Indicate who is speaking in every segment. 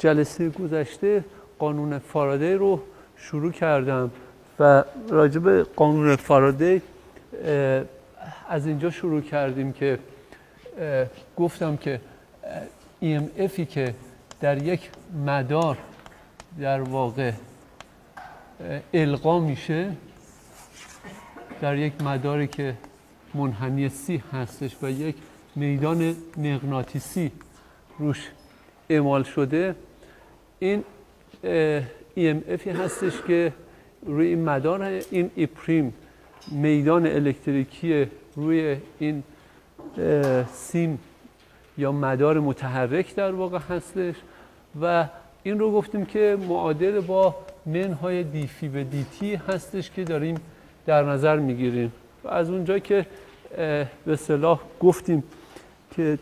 Speaker 1: جلسه گذشته قانون فارادی رو شروع کردم و راجب قانون فارادی از اینجا شروع کردیم که گفتم که EMFی که در یک مدار در واقع القا میشه در یک مداری که منحنی سی هستش و یک میدان مغناطیسی روش اعمال شده این EMFی هستش که روی این مدار این ای پریم میدان الکتریکی روی این سیم یا مدار متحرک در واقع هستش و این رو گفتیم که معادل با منهای دیفی به دیتی هستش که داریم در نظر می‌گیریم. و از اونجا که به صلاح گفتیم که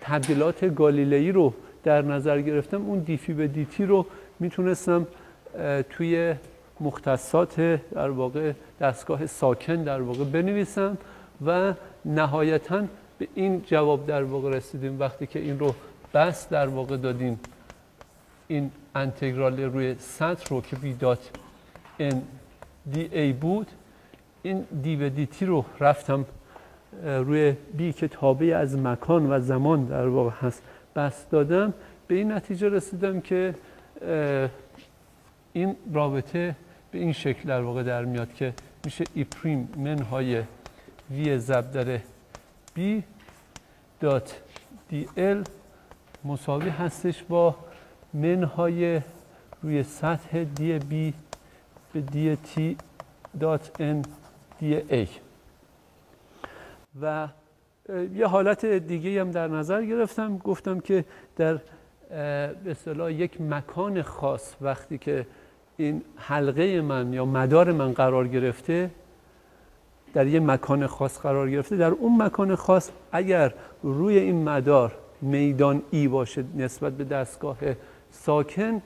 Speaker 1: تبدیلات گالیلئی رو در نظر گرفتم اون دیفی به دیتی رو می‌تونستم توی مختصات در واقع دستگاه ساکن در واقع بنویسم و نهایتا به این جواب در واقع رسیدیم. وقتی که این رو بس در واقع دادیم این انتگرال روی سطر رو که بی دات ان دی ای بود این دی و دی تی رو رفتم روی بی که تابع از مکان و زمان در واقع هست. بس دادم به این نتیجه رسیدم که این رابطه به این شکل در واقع در میاد که میشه ای پریم منهای وی زب در بی دات دی ال مساوی هستش با منهای روی سطح دی بی به دی تی دات ان دی ای. و یه حالت دیگه هم در نظر گرفتم. گفتم که در به اصطلاح یک مکان خاص وقتی که این حلقه من یا مدار من قرار گرفته در یه مکان خاص قرار گرفته. در اون مکان خاص اگر روی این مدار میدان ای باشه نسبت به دستگاه ساکن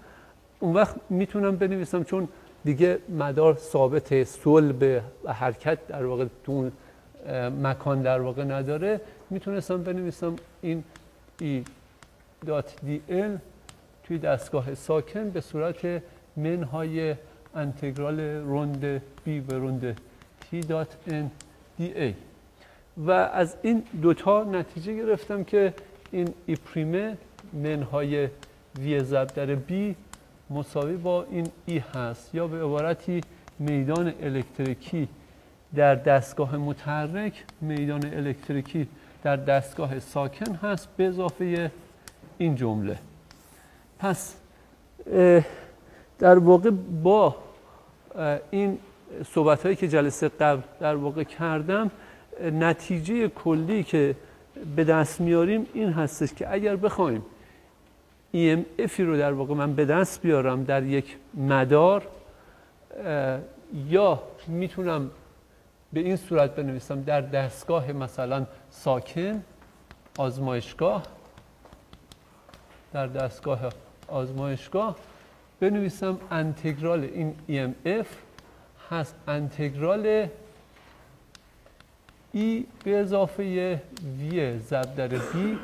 Speaker 1: اون وقت می‌تونم بنویسم چون دیگه مدار ثابت صلب و حرکت در واقع تو مکان در واقع نداره. می‌تونستم بنویسم این ای دات دی ال توی دستگاه ساکن به صورت منهای انتگرال روند بی به روند تی دات ان دی ای و از این دوتا نتیجه گرفتم که این ای پریمه منهای وی زب در بی مساوی با این ای هست یا به عبارتی میدان الکتریکی در دستگاه متحرک میدان الکتریکی در دستگاه ساکن هست به اضافه این جمله. پس در واقع با این صحبت هایی که جلسه قبل در واقع کردم نتیجه کلی که به دست میاریم این هستش که اگر بخوایم EMF رو در واقع من به دست بیارم در یک مدار یا می‌تونم به این صورت بنویسم. در دستگاه مثلا ساکن آزمایشگاه در دستگاه آزمایشگاه بنویسم انتگرال این EMF هست انتگرال ای به اضافه وی ضرب در بی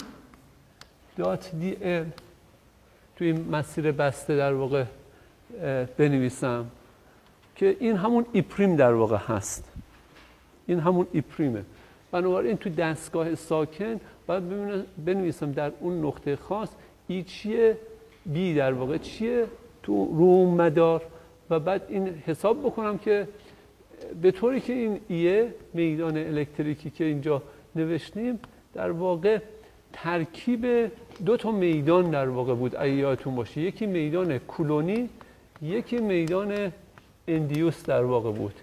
Speaker 1: دات دی ال توی این مسیر بسته در واقع بنویسم که این همون ای پریم در واقع هست. این همون ای پریمه بنابراین تو دستگاه ساکن باید بنویسم در اون نقطه خاص ای چیه بی در واقع چیه تو رو مدار و بعد این حساب بکنم که به طوری که این ایه میدان الکتریکی که اینجا نوشتیم در واقع ترکیب دو تا میدان در واقع بود اگه یادتون باشه. یکی میدان کولونی یکی میدان اندیوس در واقع بود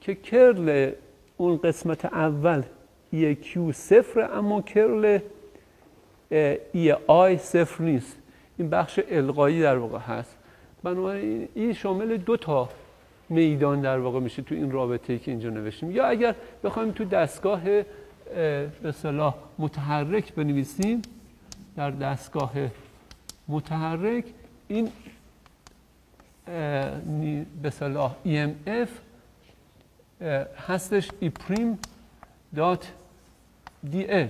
Speaker 1: که کرل اون قسمت اول ای کیو صفر اما کرل ای آی صفر نیست. این بخش القایی در واقع هست. بنابراین این شامل دو تا میدان در واقع میشه تو این رابطه که اینجا نوشتیم. یا اگر بخوایم تو دستگاه به صلاح متحرک بنویسیم در دستگاه متحرک این به صلاح EMF هستش ای پریم دات دی ال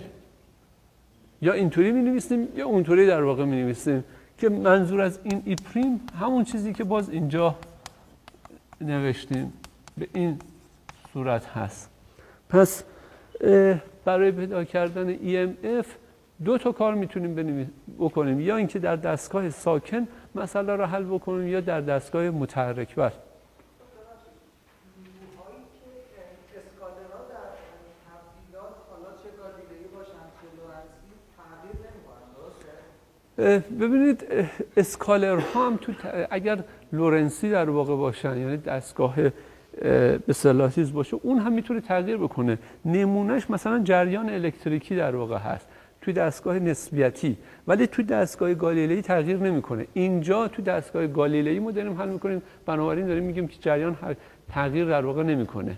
Speaker 1: یا اینطوری می نویسیم یا اونطوری در واقع می نویسیم که منظور از این ای پریم همون چیزی که باز اینجا نوشتیم به این صورت هست. پس برای پیدا کردن EMF دو تا کار می‌تونیم بکنیم. یا اینکه در دستگاه ساکن مسئله رو حل بکنیم یا در دستگاه متحرک. بر ببینید اسکالر هم تو اگر لورنسی در واقع باشن یعنی دستگاه به سلاسیز باشه اون هم می‌تونه تغییر بکنه. نمونهش مثلا جریان الکتریکی در واقع هست. توی دستگاه نسبیتی. ولی توی دستگاه گالیلئی تغییر نمی‌کنه. اینجا توی دستگاه گالیلئی ما داریم حل می‌کنیم. بنابراین داریم میگیم که جریان تغییر در واقع نمی‌کنه.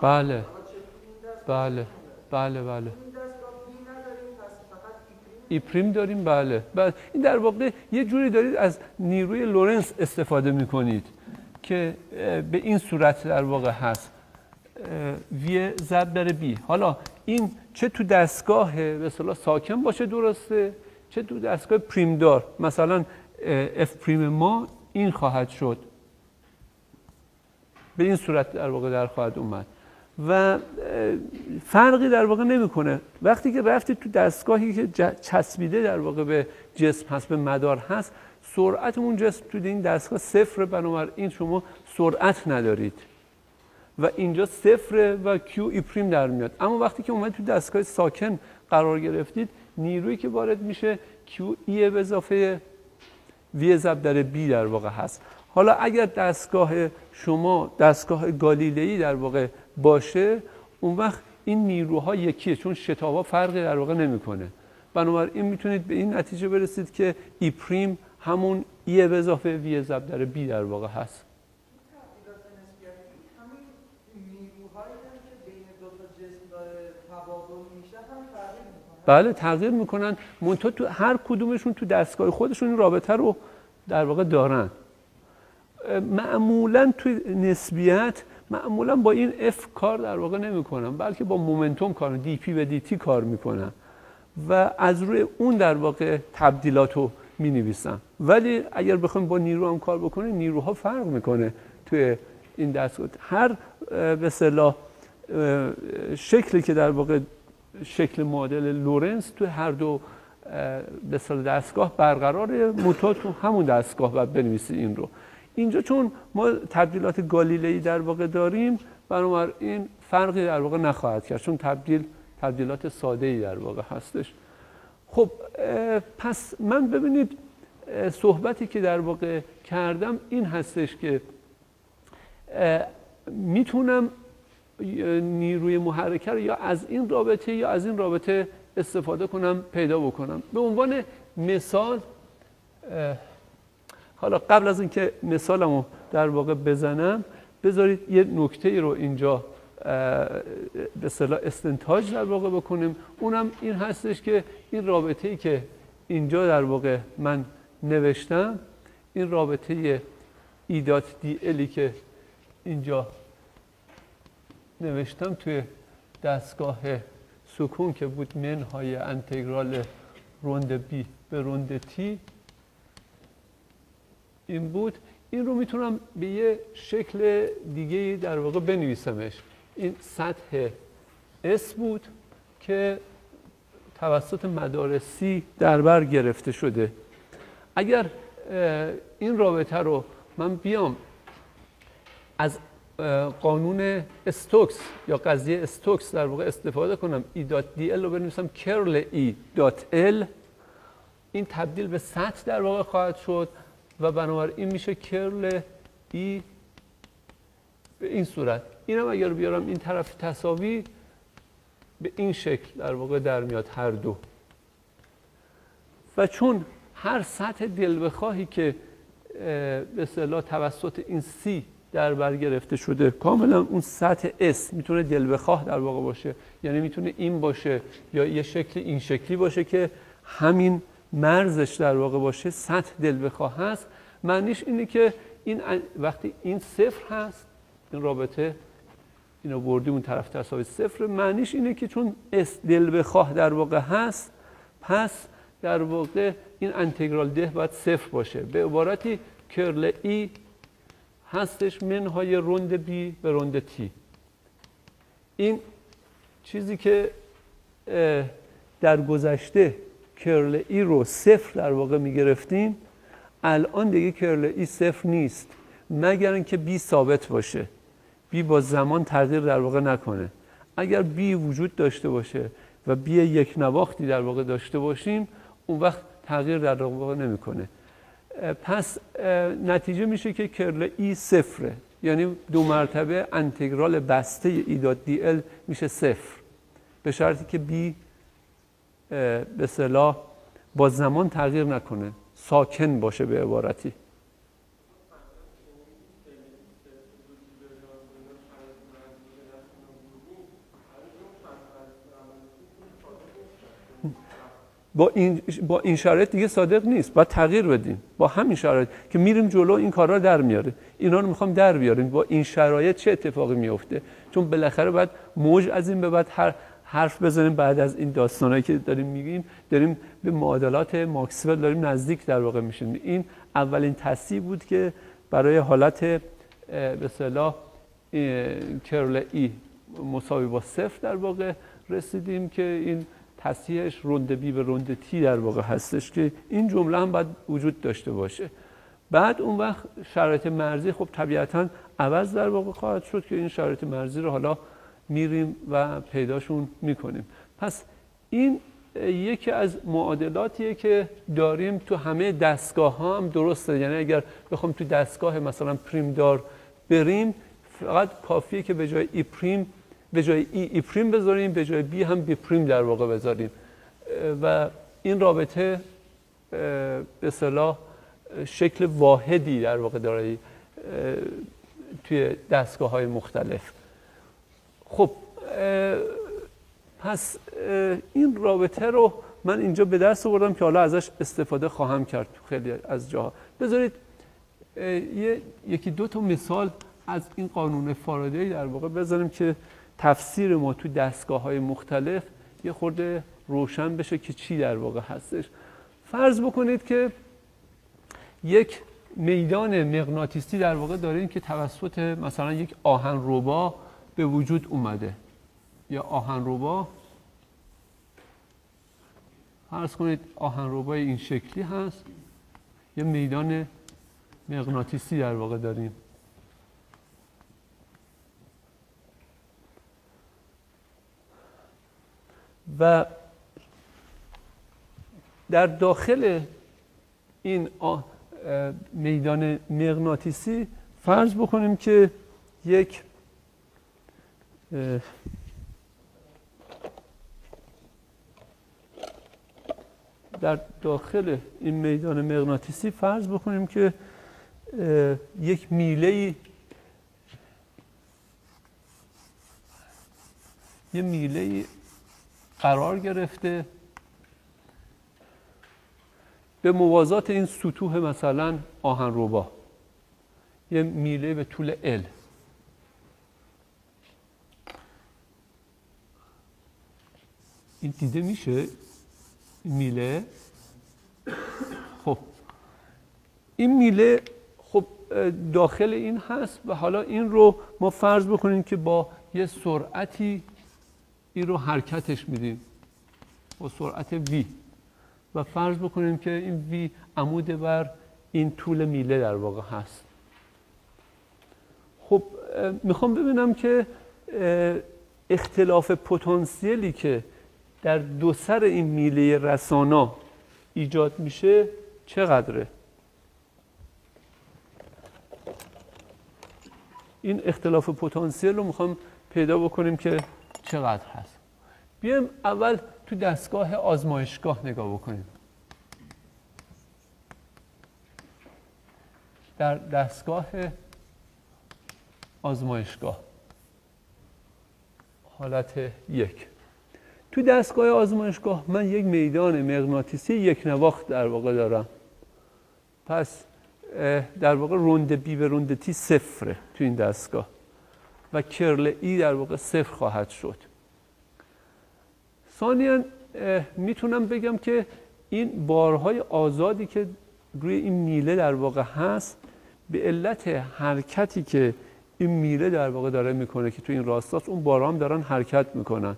Speaker 1: بله. بله. بله بله. E پریم داریم بله. بله. این در واقع یه جوری دارید از نیروی لورنس استفاده می‌کنید که به این صورت در واقع هست. وی زد بره بی. حالا این چه تو دستگاه به ساکن باشه درسته چه تو دستگاه پریم دار مثلا F پریم ما این خواهد شد. به این صورت در واقع در خواهد اومد. و فرقی در واقع نمی‌کنه. وقتی که رفتی تو دستگاهی که چسبیده در واقع به جسم هست به مدار هست سرعت اون جسم تو این دستگاه صفر بنابراین شما سرعت ندارید. و اینجا صفر و کیو ای پریم در میاد. اما وقتی که اومد تو دستگاه ساکن قرار گرفتید نیرویی که وارد میشه کیو ای به اضافه وی ضرب در بی در واقع هست. حالا اگر دستگاه شما دستگاه گالیلئی در واقع باشه اون وقت این نیروها یکیه چون شتابا فرقی در واقع نمی‌کنه. بنابراین می‌تونید به این نتیجه برسید که ای پریم همون ای به اضافه وی ضرب در بی در واقع هست. بله تغییر می‌کنن. منتها تو هر کدومشون تو دستگاه خودشون این رابطه رو در واقع دارن. معمولا توی نسبیت معمولا با این F کار در واقع نمی‌کنم بلکه با momentum کار dp به dt کار می‌کنم و از روی اون در واقع تبدیلات رو می نویسم ولی اگر بخوایم با نیرو هم کار بکنه نیروها فرق می‌کنه توی این دستگاه. هر به اصطلاح شکلی که در واقع شکل معادل لورنس توی هر دو به دستگاه برقرار متو تو همون دستگاه باید بنویسی این رو. اینجا چون ما تبدیلات گالیلئی در واقع داریم این فرقی در واقع نخواهد کرد چون تبدیل تبدیلات ساده ای در واقع هستش. خب پس من ببینید صحبتی که در واقع کردم این هستش که می‌تونم نیروی محرکه رو یا از این رابطه یا از این رابطه استفاده کنم پیدا بکنم. به عنوان مثال حالا قبل از اینکه مثالمو در واقع بزنم بذارید یه نکته ای رو اینجا به صلاح استنتاج در واقع بکنیم. اونم این هستش که این رابطه ای که اینجا در واقع من نوشتم این رابطه ایدات دی الی که اینجا نوشتم توی دستگاه سکون که بود منهای انتگرال روند بی به روند تی این بود. این رو می‌تونم به یه شکل دیگه در واقع بنویسمش. این سطح S بود که توسط مدار C در بر گرفته شده. اگر این رابطه رو من بیام از قانون استوکس یا قضیه استوکس در واقع استفاده کنم E dot dl رو بنویسم curl E dot l این تبدیل به سطح در واقع خواهد شد. و بنابراین میشه curl E به این صورت. اینم اگر بیارم این طرف تساوی به این شکل در واقع در میاد هر دو. و چون هر سطح دل بخواهی که به اصطلاح توسط این سی در بر گرفته شده کاملا اون سطح اس می‌تونه دل بخواه در واقع باشه. یعنی می‌تونه این باشه یا یه شکل این شکلی باشه که همین مرزش در واقع باشه سطح دل بخواه هست. معنیش اینه که این وقتی این صفر هست این رابطه اینو بردیم اون طرف تساوی صفر. معنیش اینه که چون اس دل بخواه در واقع هست پس در واقع این انتگرال ده باید صفر باشه. به عبارتی کرل ای هستش منهای روند بی به روند تی. این چیزی که در گذشته کرل ای رو صفر در واقع می گرفتیم الان دیگه کرل ای صفر نیست. مگر اینکه بی ثابت باشه. بی با زمان تغییر در واقع نکنه. اگر بی وجود داشته باشه و بی یک نواختی در واقع داشته باشیم اون وقت تغییر در واقع نمی‌کنه. پس نتیجه میشه که کرل ای صفره. یعنی دو مرتبه انتگرال بسته ای داد دی ال میشه صفر. به شرطی که بی به صلاح با زمان تغییر نکنه. ساکن باشه به عبارتی. با این, با این شرایط دیگه صادق نیست. باید تغییر بدیم. با همین شرایط که میریم جلو این کارا در میاره. اینا رو می‌خوام در بیاریم. با این شرایط چه اتفاقی میفته چون بالاخره باید موج از این به بعد هر حرف بزنیم. بعد از این داستانهایی که داریم میگیم داریم به معادلات ماکسول داریم نزدیک در واقع میشیم. این اولین تصیب بود که برای حالت به اصطلاح کرل ای مساوی با صفر در واقع رسیدیم که این تصحیحش روند بی به روند تی در واقع هستش که این جمله هم باید وجود داشته باشه. بعد اون وقت شرایط مرزی خب طبیعتا عوض در واقع خواهد شد که این شرایط مرزی رو حالا میریم و پیداشون می‌کنیم. پس این یکی از معادلاتیه که داریم تو همه دستگاه ها هم درسته. یعنی اگر بخوام تو دستگاه مثلا پریم دار بریم فقط کافیه که به جای ای پریم به جای ای ای پریم بذاریم به جای بی هم بی پریم در واقع بذاریم. و این رابطه به صلاح شکل واحدی در واقع داره توی دستگاه های مختلف. خب پس این رابطه رو من اینجا به دست آوردم که حالا ازش استفاده خواهم کرد تو خیلی از جاها. بذارید یکی دو تا مثال از این قانون فارادهی در واقع بذاریم که تفسیر ما تو دستگاه های مختلف یه خورده روشن بشه که چی در واقع هستش. فرض بکنید که یک میدان مغناطیسی در واقع داریم که توسط مثلا یک آهن روبا به وجود اومده. یا آهن روبا فرض کنید آهن روبای این شکلی هست. یه میدان مغناطیسی در واقع داریم. و در داخل این میدان مغناطیسی فرض بکنیم که یک در داخل این میدان مغناطیسی فرض بکنیم که یک میله یه میله قرار گرفته به موازات این سطوح مثلا آهنربا. یه میله به طول ال این دیده میشه؟ میله؟ خب. این میله خب داخل این هست و حالا این رو ما فرض بکنیم که با یه سرعتی این رو حرکتش میدیم. با سرعت v. و فرض بکنیم که این v عمود بر این طول میله در واقع هست. خب می‌خوام ببینم که اختلاف پتانسیلی که در دو سر این میله رسانا ایجاد میشه چقدره؟ این اختلاف پتانسیل رو می‌خوام پیدا بکنیم که چقدر هست. بیایم اول تو دستگاه آزمایشگاه نگاه بکنیم. در دستگاه آزمایشگاه. حالت یک. تو دستگاه آزمایشگاه من یک میدان مغناطیسی یک نواخت در واقع دارم. پس در واقع رونده بی به رونده تی صفره تو این دستگاه و کرل ای در واقع صفر خواهد شد. ثانیا می‌تونم بگم که این بارهای آزادی که روی این میله در واقع هست به علت حرکتی که این میله در واقع داره می‌کنه که تو این راستاست اون بارها هم دارن حرکت می‌کنن.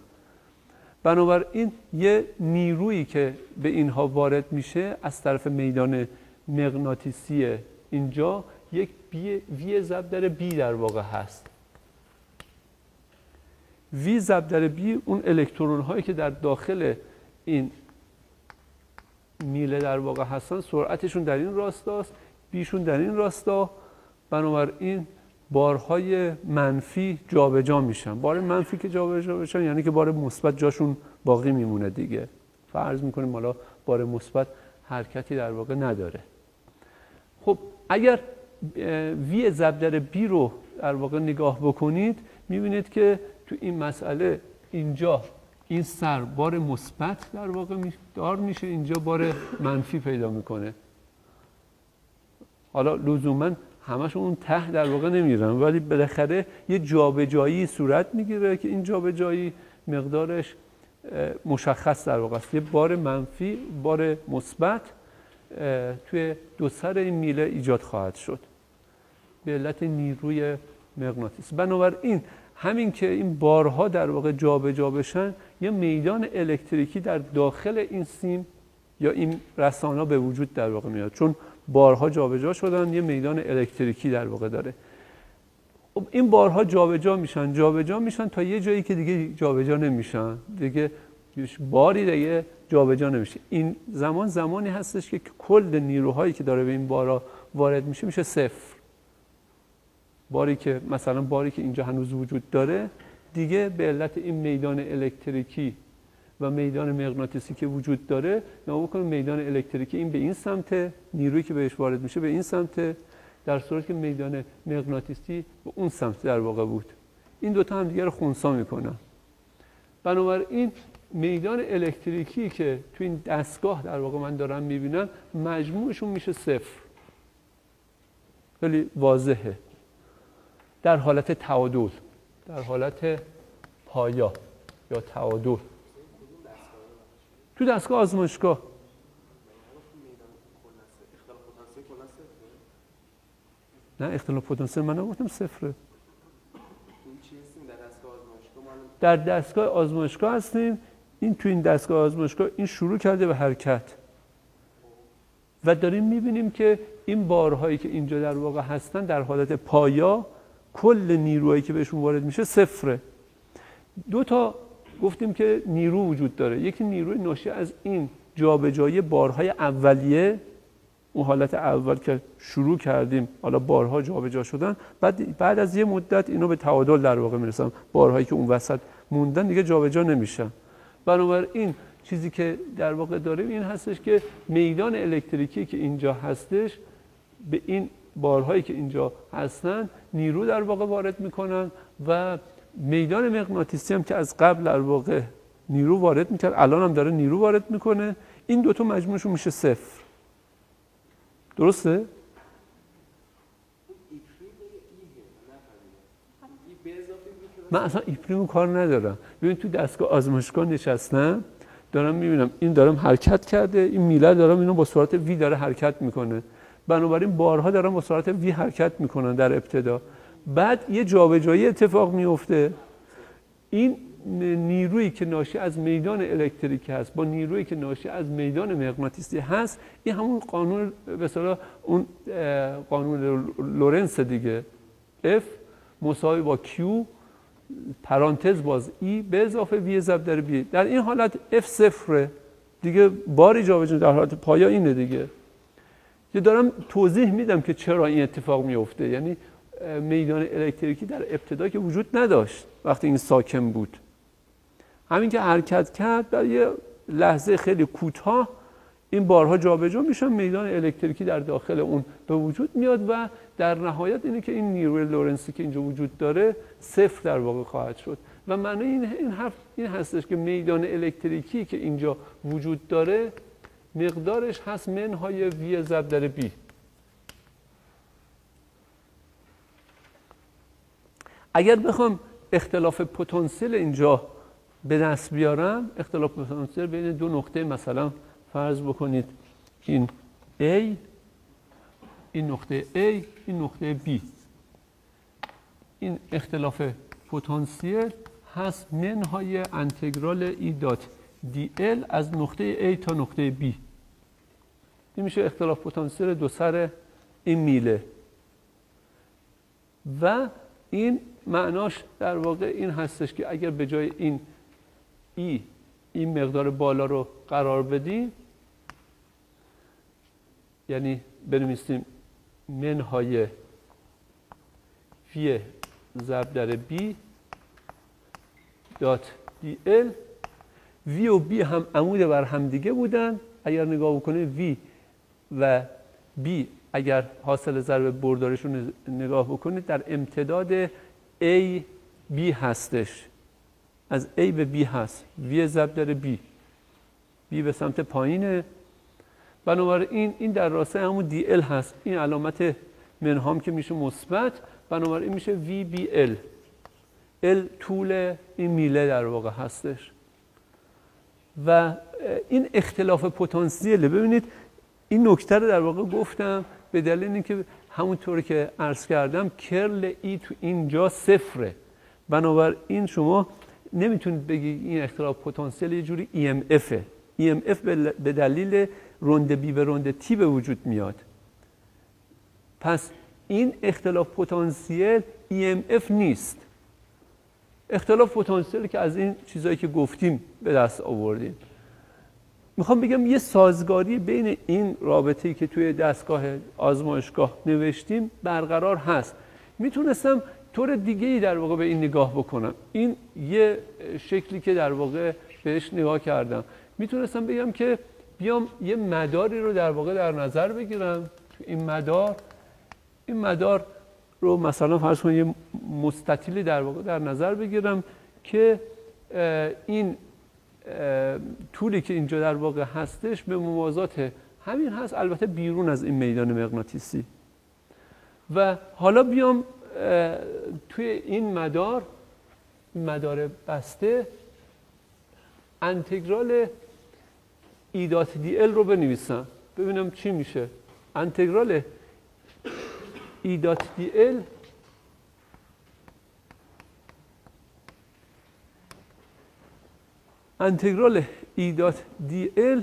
Speaker 1: بنابراین یه نیرویی که به اینها وارد میشه از طرف میدان مغناطیسی اینجا یک بی وی ضرب در بی در واقع هست. وی ضرب در بی اون الکترون هایی که در داخل این میله در واقع هستن سرعتشون در این راستاست بیشون در این راستا. بنابراین بارهای منفی جابجا جا میشن. بار منفی که جابجا جا بشن یعنی که بار مثبت جاشون باقی میمونه دیگه. فرض می‌کنیم حالا بار مثبت حرکتی در واقع نداره. خب اگر وی ضرب بی رو در واقع نگاه بکنید می‌بینید که تو این مسئله اینجا این سر بار مثبت در واقع دار میشه اینجا بار منفی پیدا می‌کنه. حالا لزوما همشون اون ته در واقع نمیرن ولی بالاخره یه جابجایی صورت می‌گیره که این جابجایی مقدارش مشخص در واقع است. یه بار منفی بار مثبت توی دو سر این میله ایجاد خواهد شد. به علت نیروی مغناطیس. بنابراین همین که این بارها در واقع جابجا جا بشن یه میدان الکتریکی در داخل این سیم یا این رسانه به وجود در واقع میاد. چون بارها جابجا جا شدن یه میدان الکتریکی در واقع داره. خب این بارها جابجا جا میشن جابجا جا میشن تا یه جایی که دیگه جابجا جا نمیشن. دیگه باری دیگه جابجا نمیشه. این زمان زمانی هستش که کل نیروهایی که داره به این بارا وارد میشه میشه صفر. باری که مثلا باری که اینجا هنوز وجود داره دیگه به علت این میدان الکتریکی و میدان مغناطیسی که وجود داره نما بکنیم میدان الکتریکی این به این سمت نیرویی که بهش وارد میشه به این سمت در صورتی که میدان مغناطیسی به اون سمت در واقع بود. این دوتا هم دیگه رو خونسا می‌کنن. بنابراین میدان الکتریکی که تو این دستگاه در واقع من دارم می‌بینم مجموعشون میشه صفر. خیلی واضحه. در حالت تعادل در حالت پایا یا تعادل. تو دستگاه آزمایشگاه. نه اختلاف پتانسیل من نگفتم صفره در دستگاه آزمایشگاه هستیم. این تو این دستگاه آزمایشگاه این شروع کرده به حرکت. و داریم می‌بینیم که این بارهایی که اینجا در واقع هستن در حالت پایا کل نیروهایی که بهشون وارد میشه صفره. دو تا گفتیم که نیرو وجود داره. یکی نیروی ناشی از این جابجایی بارهای اولیه اون حالت اول که شروع کردیم حالا بارها جابجا شدن بعد بعد از یه مدت اینو به تعادل در واقع می‌رسن بارهایی که اون وسط موندن دیگه جابجا نمیشن. بنابراین چیزی که در واقع داریم این هستش که میدان الکتریکی که اینجا هستش به این بارهایی که اینجا هستن نیرو در واقع وارد می‌کنن و میدان مغناطیسی هم که از قبل در واقع نیرو وارد می‌کرد الان هم داره نیرو وارد می‌کنه. این دوتا مجموعشون میشه صفر. درسته؟ من اصلا ایپریم کار ندارم. ببین تو دستگاه آزمایشگاه نشستم دارم می‌بینم این دارم حرکت کرده این میله دارم اینو با سرعت وی داره حرکت می‌کنه. بنابراین بارها دارن با سرعت وی حرکت می‌کنن در ابتدا. بعد یه جابجایی اتفاق میفته این نیرویی که ناشی از میدان الکتریکی هست با نیرویی که ناشی از میدان مغناطیسی هست این همون قانون به اون قانون لورنس دیگه. F مساوی با Q پرانتز باز E به اضافه V ضرب در B در این حالت F صفره. دیگه باری جابجا در حالت پایا اینه دیگه. یه دارم توضیح میدم که چرا این اتفاق میفته یعنی میدان الکتریکی در ابتدا که وجود نداشت وقتی این ساکن بود. همین که حرکت کرد در یه لحظه خیلی کوتاه این بارها جابجا میشن میدان الکتریکی در داخل اون به وجود میاد و در نهایت اینه که این نیروی لورنسی که اینجا وجود داره صفر در واقع خواهد شد. و معنی این این حرف این هستش که میدان الکتریکی که اینجا وجود داره مقدارش هست منهای V ضرب در B. اگر بخوام اختلاف پتانسیل اینجا به دست بیارم اختلاف پتانسیل بین دو نقطه مثلا فرض بکنید این A این نقطه A این نقطه B. این اختلاف پتانسیل هست منهای انتگرال ای دات دی ال از نقطه A تا نقطه B. این میشه اختلاف پتانسیل دو سر این میله. و این معناش در واقع این هستش که اگر به جای این ای این مقدار بالا رو قرار بدیم یعنی بنویسیم منهای فی ضرب در بی دات دی ال. وی و بی هم عمود بر هم دیگه بودن. اگر نگاه بکنید وی و بی اگر حاصل ضرب بردارشون نگاه بکنید در امتداد A B هستش. از A به B هست. V ضرب در B. B به سمت پایینه. بنابراین این در راسته همون DL هست. این علامت منهام که میشه مثبت. بنابراین میشه VBL L طول این میله در واقع هستش. و این اختلاف پتانسیله. ببینید این نکته رو در واقع گفتم به دلیل اینکه همونطوری که عرض کردم کرل ای تو اینجا صفره. بنابراین شما نمی‌تونید بگی این اختلاف پتانسیل یه جوری EMF EMF به دلیل رنده بی به تی به وجود میاد. پس این اختلاف پتانسیل EMF نیست. اختلاف پتانسیل که از این چیزهایی که گفتیم به دست آوردیم. می‌خوام بگم یه سازگاری بین این رابطه‌ای که توی دستگاه آزمایشگاه نوشتیم برقرار هست. می‌تونستم طور دیگه ای در واقع به این نگاه بکنم. این یه شکلی که در واقع بهش نگاه کردم. می‌تونستم بگم که بیام یه مداری رو در واقع در نظر بگیرم. این مدار این مدار رو مثلا فرض کنید یه مستطیلی در واقع در نظر بگیرم که این طولی که اینجا در واقع هستش به موازات همین هست. البته بیرون از این میدان مغناطیسی. و حالا بیام توی این مدار مدار بسته انتگرال ایدات دی ال رو بنویسم. ببینم چی میشه. انتگرال ایدات دی ال انتگرال ایدات دی ال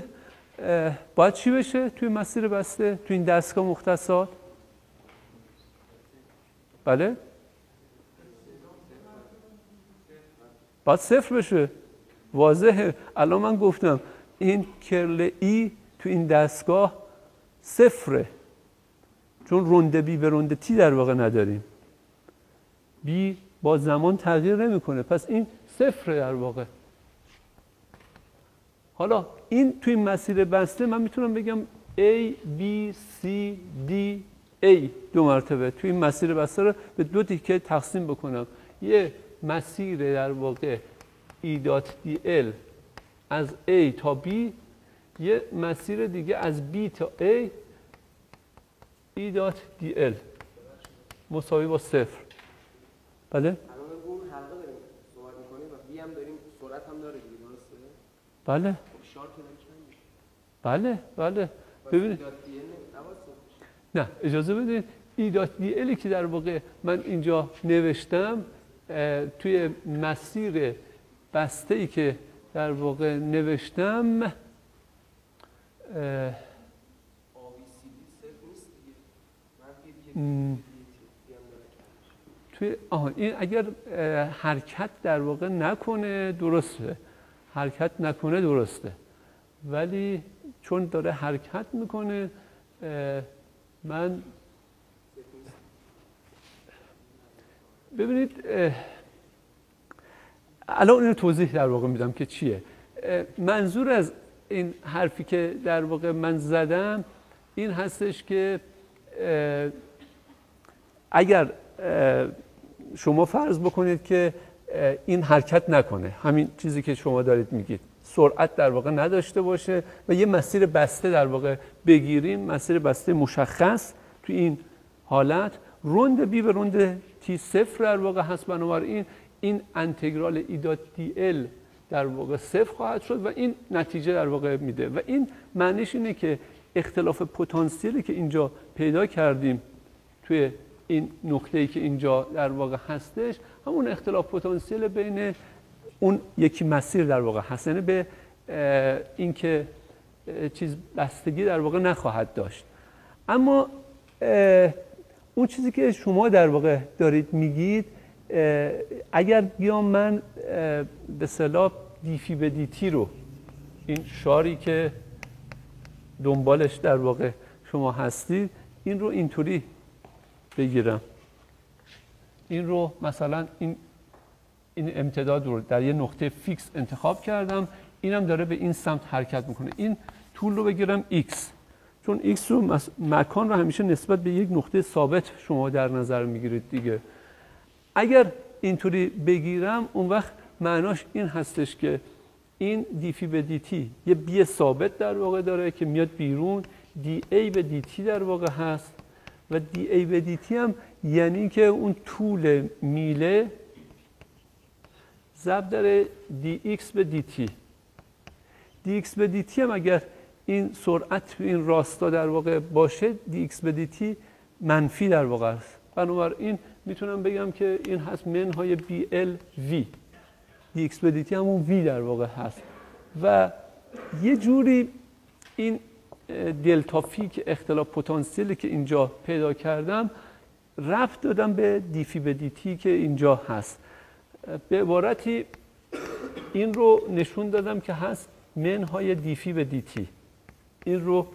Speaker 1: باید چی بشه توی مسیر بسته؟ توی این دستگاه مختصات؟ بله. باید صفر بشه. واضحه. الان من گفتم این کرل ای تو این دستگاه صفره. چون رنده بی به رنده تی در واقع نداریم. بی با زمان تغییر نمی‌کنه. پس این صفره در واقع. حالا این توی مسیر بسته من می‌تونم بگم A, B, C, D, A دو مرتبه. توی این مسیر بسته رو به دو تیکه تقسیم بکنم. یه مسیر در واقع E ال از A تا B یه مسیر دیگه از B تا A E ال مساوی با صفر. بله؟ الان
Speaker 2: اون حلقه داریم صحبت می‌کنیم و بی هم داریم سرعت هم داره دیگه درسته؟
Speaker 1: بله. بله بله. ببینید. نه اجازه بدید. ایدات دی الی که در واقع من اینجا نوشتم توی مسیر بسته ای که در واقع نوشتم توی آها این اگر حرکت در واقع نکنه درسته. حرکت نکنه درسته. ولی چون داره حرکت می‌کنه من ببینید الان اینو توضیح در واقع میدم که چیه. منظور از این حرفی که در واقع من زدم این هستش که اگر شما فرض بکنید که این حرکت نکنه. همین چیزی که شما دارید میگید. سرعت در واقع نداشته باشه و یه مسیر بسته در واقع بگیریم مسیر بسته مشخص تو این حالت. روند بی به روند تی صفر در واقع هست بنابراین. این انتگرال ایداد دی ال در واقع صفر خواهد شد و این نتیجه در واقع میده. و این معنیش اینه که اختلاف پتانسیلی که اینجا پیدا کردیم توی این نقطه ای که اینجا در واقع هستش همون اختلاف پتانسیل بین اون یکی مسیر در واقع هست. یعنی به اینکه چیز بستگی در واقع نخواهد داشت. اما اون چیزی که شما در واقع دارید میگید اگر بیام من به صلاح دیفی به دیتی رو این شاری که دنبالش در واقع شما هستید این رو اینطوری بگیرم. این رو مثلا این این امتداد رو در یه نقطه فیکس انتخاب کردم. اینم داره به این سمت حرکت می‌کنه. این طول رو بگیرم x. چون x رو مکان رو همیشه نسبت به یک نقطه ثابت شما در نظر می‌گیرید دیگه. اگر اینطوری بگیرم اون وقت معناش این هستش که این d phi به dt یه B ثابت در واقع داره که میاد بیرون. dA به dt در واقع هست. و dA به dt هم یعنی که اون طول میله ضرب داره dx به dt. dx به dt هم اگر این سرعت این راستا در واقع باشه dx به dt منفی در واقع است. بنابراین می‌تونم بگم که این هست منهای B l V. dx به dt همون V در واقع هست. و یه جوری این دلتا phi که اختلاف پتانسیلی که اینجا پیدا کردم ربط دادم به d phi به dt که اینجا هست. به عبارتی این رو نشون دادم که هست منهای d phi به dt این رو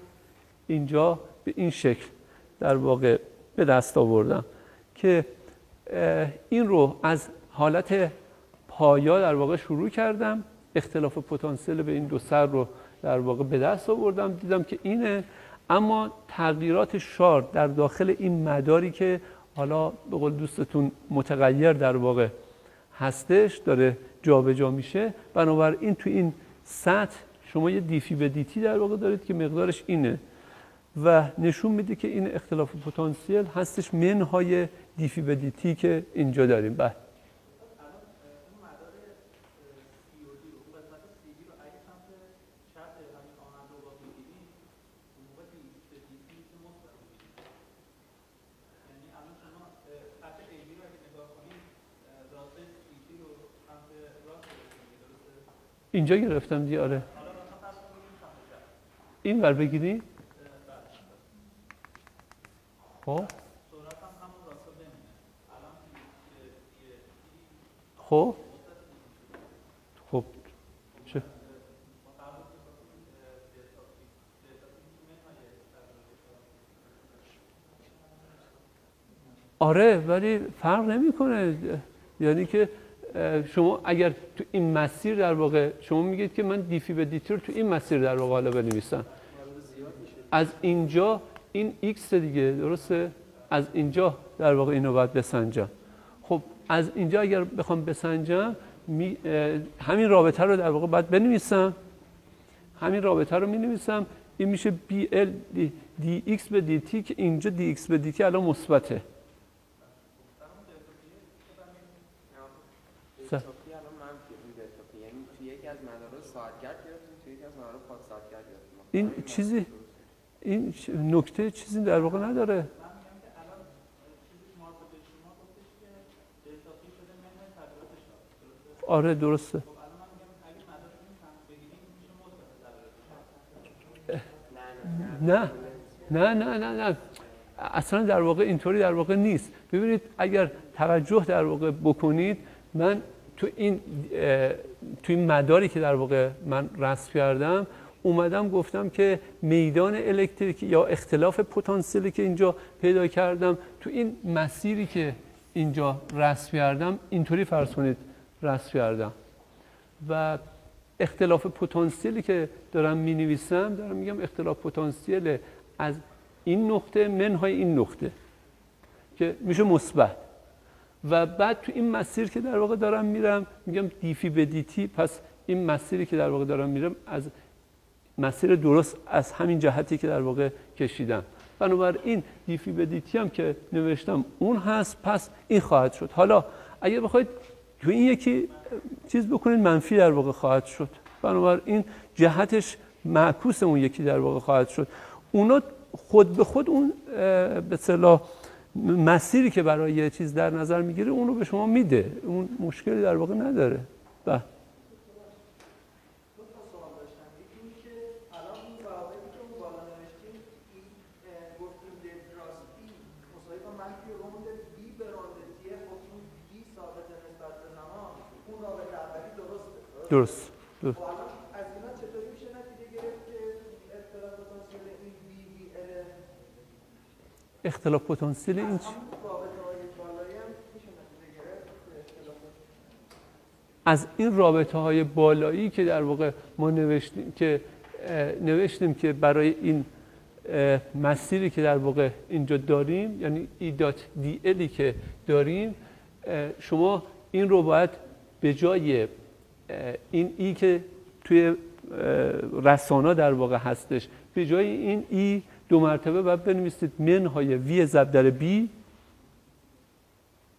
Speaker 1: اینجا به این شکل در واقع به دست آوردم که این رو از حالت پایا در واقع شروع کردم. اختلاف پتانسیل به این دو سر رو در واقع به دست آوردم. دیدم که اینه. اما تغییرات شار در داخل این مداری که حالا به قول دوستتون متغیر در واقع هستش داره جابجا جا میشه. بنابراین تو این سطح شما یه دیفی به دیتی در واقع دارید که مقدارش اینه. و نشون میده که این اختلاف پتانسیل هستش منهای دیفی به دیتی که اینجا داریم. اینجا گرفتم دیاره آره. این ور بگیری. خب. خب. خب. چه؟ آره ولی فرق نمی‌کنه. یعنی که شما اگر تو این مسیر در واقع شما میگید که من دیفی به دیتی رو تو این مسیر در واقع حالا بنویسم. از اینجا این x دیگه درسته؟ از اینجا در واقع اینو باید بسنجم. خب از اینجا اگر بخوام بسنجم همین رابطه رو در واقع باید بنویسم. همین رابطه رو می نویسم این میشه BL dx به dt که اینجا dx به dt الان مثبته. این چیزی این نکته چیزی در واقع نداره. آره درسته. نه نه نه نه نه. اصلا در واقع اینطوری در واقع نیست. ببینید اگر توجه در واقع بکنید من تو این تو این مداری که در واقع من رسم کردم اومدم گفتم که میدان الکتریکی یا اختلاف پتانسیلی که اینجا پیدا کردم تو این مسیری که اینجا رسم کردم اینطوری فرض کنید رسم کردم. و اختلاف پتانسیلی که دارم می نویسم دارم میگم اختلاف پتانسیل از این نقطه منهای این نقطه که میشه مثبت. و بعد تو این مسیر که در واقع دارم میرم میگم دیفی به دیتی پس این مسیری که در واقع دارم میرم از مسیر درست از همین جهتی که در واقع کشیدم. بنابراین دیفی به هم که نوشتم اون هست پس این خواهد شد. حالا اگر بخواید تو این یکی چیز بکنید منفی در واقع خواهد شد. بنابراین جهتش معکوس اون یکی در واقع خواهد شد. اونا خود به خود اون به صلاح مسیری که برای یه چیز در نظر می‌گیره اون رو به شما میده. اون مشکلی در واقع نداره. درست درست. اختلاف پتانسیل این چی؟ از این رابطه های بالایی که در واقع ما نوشتیم که نوشتیم که برای این مسیری که در واقع اینجا داریم یعنی ایدات دی الی که داریم شما این رو باید به جای این ای که توی رسانا در واقع هستش. به جای این ای دو مرتبه باید بنویسید منهای وی ضرب در بی.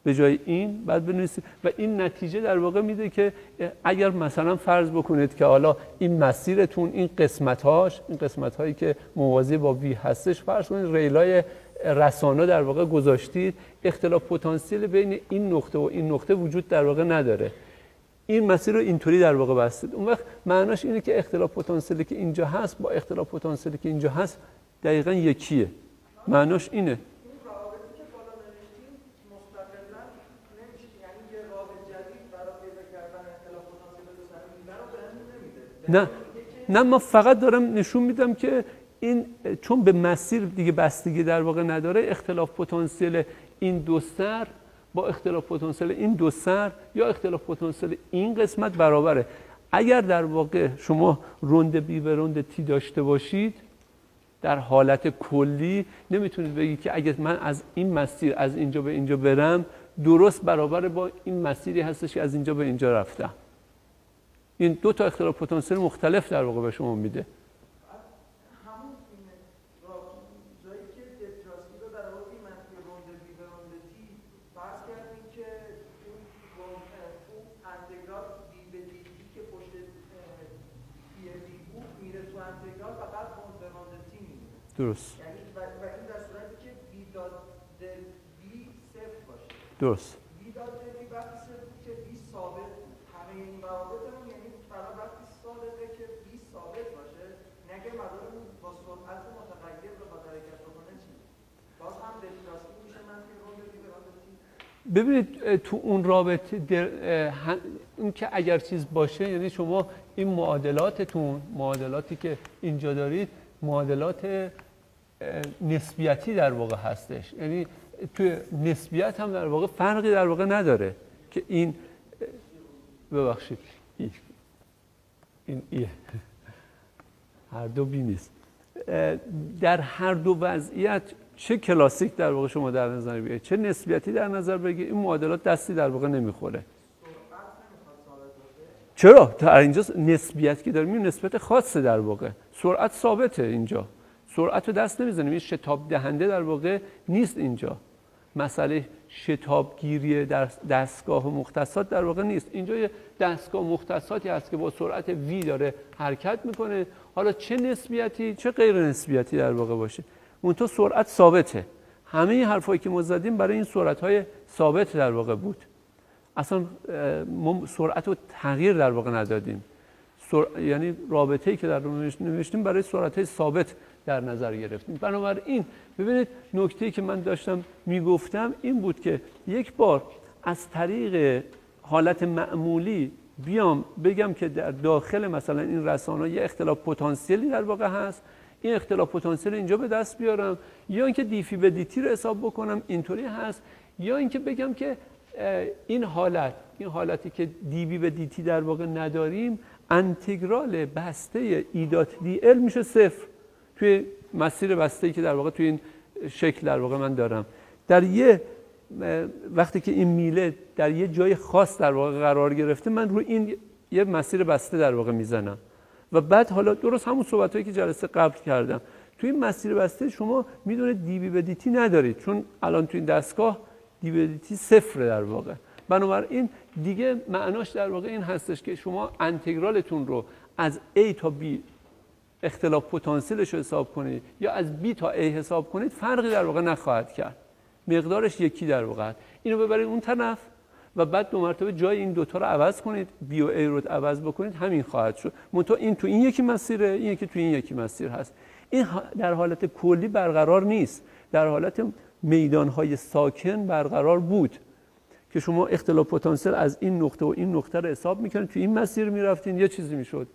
Speaker 1: به جای این بعد بنویسید. و این نتیجه در واقع میده که اگر مثلا فرض بکنید که حالا این مسیرتون این قسمت هاش این قسمت هایی که موازی با وی هستش فرض کنید ریلای رسانه در واقع گذاشتید اختلاف پتانسیل بین این نقطه و این نقطه وجود در واقع نداره. این مسیر رو اینطوری در واقع بستید. اون وقت معناش اینه که اختلاف پتانسیلی که اینجا هست با اختلاف پتانسیلی که اینجا هست دقیقا یکیه. معناش اینه. نه نه ما فقط دارم نشون میدم که این چون به مسیر دیگه بستگی در واقع نداره اختلاف پتانسیل این دو سر با اختلاف پتانسیل این دو سر یا اختلاف پتانسیل این قسمت برابره. اگر در واقع شما روند بی و روند تی داشته باشید در حالت کلی نمی‌تونید بگید که اگر من از این مسیر از اینجا به اینجا برم درست برابر با این مسیری هستش که از اینجا به اینجا رفتم. این دو تا اختلاف پتانسیل مختلف در واقع به شما میده. درست.
Speaker 3: یعنی و, این در صورتی که بی داد دل بی صفر باشه.
Speaker 1: درست.
Speaker 3: بی داد دل بی وقتی صفر که بی ثابت همه این روابطمون یعنی فقط وقتی ثابته که بی ثابت باشه نگه مدارمون با سرعت متغیر حرکت بکنه چی؟ باز هم دلتراستی میشه منفی رو بی
Speaker 1: ببینید تو اون رابطه در این که اگر چیز باشه یعنی شما این معادلاتتون معادلاتی که اینجا دارید معادلات نسبیتی در واقع هستش. یعنی توی نسبیت هم در واقع فرقی در واقع نداره که این ببخشید. ای. این ایه هر دو بی نیست. در هر دو وضعیت چه کلاسیک در واقع شما در نظر بگیرید چه نسبیتی در نظر بگیرید این معادلات دستی در واقع نمی‌خوره. چرا؟ تا اینجا نسبیت که داریم نسبت خاصه در واقع. سرعت ثابته اینجا. سرعت رو دست نمی‌زنیم. این شتاب دهنده در واقع نیست اینجا. مسئله شتابگیری در دستگاه مختصات در واقع نیست. اینجا یه دستگاه مختصاتی هست که با سرعت وی داره حرکت می‌کنه. حالا چه نسبیتی چه غیر نسبیتی در واقع باشه؟ تو سرعت ثابته. همه این حرفایی که ما زدیم برای این سرعت های ثابت در واقع بود. اصلا ما سرعت رو تغییر در واقع ندادیم. یعنی رابطه ای که در نوشتیم برای سرعت ثابت در نظر گرفتیم. بنابراین ببینید نکته که من داشتم می‌گفتم این بود که یک بار از طریق حالت معمولی بیام بگم که در داخل مثلا این رسانه یه اختلاف پتانسیلی در واقع هست. این اختلاف پتانسیل اینجا به دست بیارم. یا اینکه دیفی به دیتی رو حساب بکنم اینطوری هست. یا اینکه بگم که این حالت این حالتی که دیوی به دیتی در واقع نداریم انتگرال بسته ایدات دی ال میشه صفر توی مسیر بسته ای که در واقع توی این شکل در واقع من دارم. در یه وقتی که این میله در یه جای خاص در واقع قرار گرفته من رو این یه مسیر بسته در واقع می‌زنم. و بعد حالا درست همون صحبت هایی که جلسه قبل کردم. توی این مسیر بسته شما می‌دونه دی بی بدیتی ندارید چون الان توی این دستگاه دی بی بدیتی صفره در واقع. بنابراین دیگه معناش در واقع این هستش که شما انتگرالتون رو از A تا B اختلاف پتانسیلش رو حساب کنید یا از B تا A حساب کنید فرقی در واقع نخواهد کرد. مقدارش یکی در واقع اینو ببرید اون طرف و بعد دو مرتبه جای این دوتا رو عوض کنید. بی و ای رو عوض بکنید. همین خواهد شد. منتها این تو این یکی مسیره این یکی تو این یکی مسیر هست. این در حالت کلی برقرار نیست. در حالت میدانهای ساکن برقرار بود که شما اختلاف پتانسیل از این نقطه و این نقطه رو حساب می‌کنید تو این مسیر می‌رفتین یه چیزی می‌شد.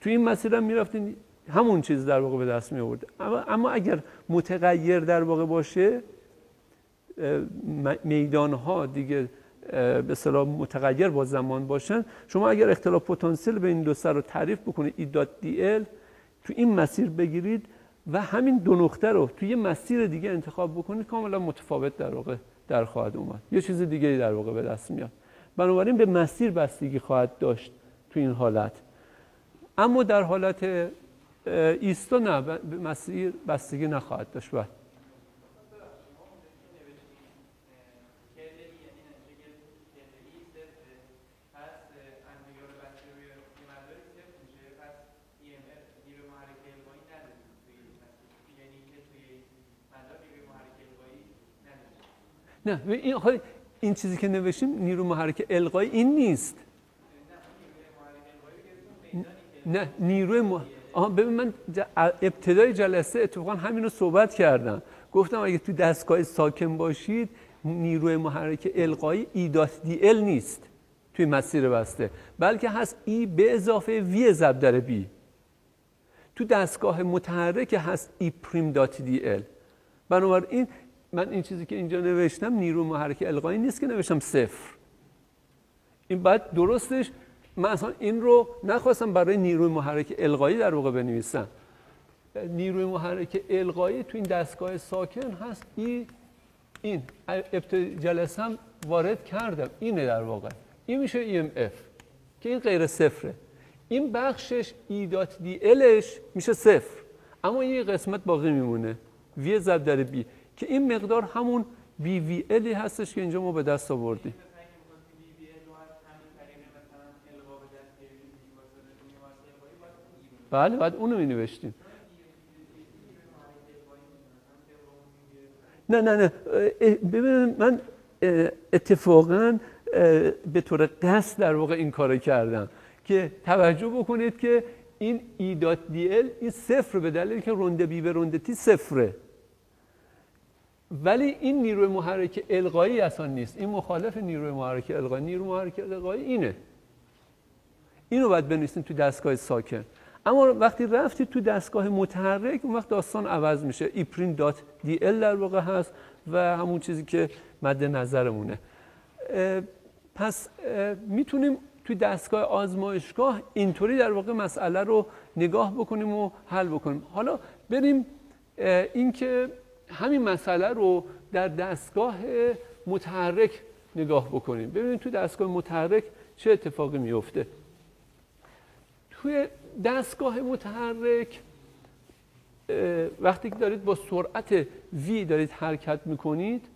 Speaker 1: تو این مسیر هم می‌رفتین همون چیز در واقع به دست می آورد اما اگر متغیر در واقع باشه میدان ها دیگه به صلاح متغیر با زمان باشن. شما اگر اختلاف پتانسیل به این دو سر رو تعریف بکنید ای دات دی ال تو این مسیر بگیرید و همین دو نقطه رو توی مسیر دیگه انتخاب بکنید کاملا متفاوت در واقع در خواهد اومد. یه چیز دیگه در واقع به دست میاد. بنابراین به مسیر بستگی خواهد داشت تو این حالت. اما در حالت ایستا نه به مسیر بستگی نخواهد داشت. نه این این چیزی که نوشتیم نیرو محرک القایی این نیست. نه نیروی م... آها ببین من ابتدای جلسه اتفاقا همین رو صحبت کردم. گفتم اگه تو دستگاه ساکن باشید نیروی محرک القایی E dot dl نیست توی مسیر بسته. بلکه هست E به اضافه V ضرب در B. تو دستگاه متحرک هست E پریم dot dl. بنابراین من این چیزی که اینجا نوشتم نیرو محرک القایی نیست که نوشتم صفر. این بعد درستش من اصلا این رو نخواستم برای نیروی محرک القایی در واقع بنویسم. نیروی محرک القایی تو این دستگاه ساکن هست. این این ابتدای جلسه وارد کردم. اینه در واقع. این میشه EMF که این غیر صفره. این بخشش ای دات دی الش میشه صفر. اما این قسمت باقی میمونه. وی زد در بی که این مقدار همون بی وی الی هستش که اینجا ما به دست آوردیم. بله بعد اونو می نوشتیم نه نه. نه ببینید من اتفاقا به طور قصد در واقع این کارو کردم که توجه بکنید که این E dot dl این صفر به دلیل که رونده B به رونده t صفره. ولی این نیروی محرک القایی اصلا نیست. این مخالف نیروی محرک القایی. نیروی محرک القایی اینه. اینو باید بنویسیم تو دستگاه ساکن. اما وقتی رفتی تو دستگاه متحرک اون وقت داستان عوض میشه. E پریم dot dl در واقع هست و همون چیزی که مد نظرمونه. پس می‌تونیم توی دستگاه آزمایشگاه اینطوری در واقع مسئله رو نگاه بکنیم و حل بکنیم. حالا بریم اینکه همین مسئله رو در دستگاه متحرک نگاه بکنیم. ببینید تو دستگاه متحرک چه اتفاقی میفته. توی دستگاه متحرک وقتی که دارید با سرعت v دارید حرکت می‌کنید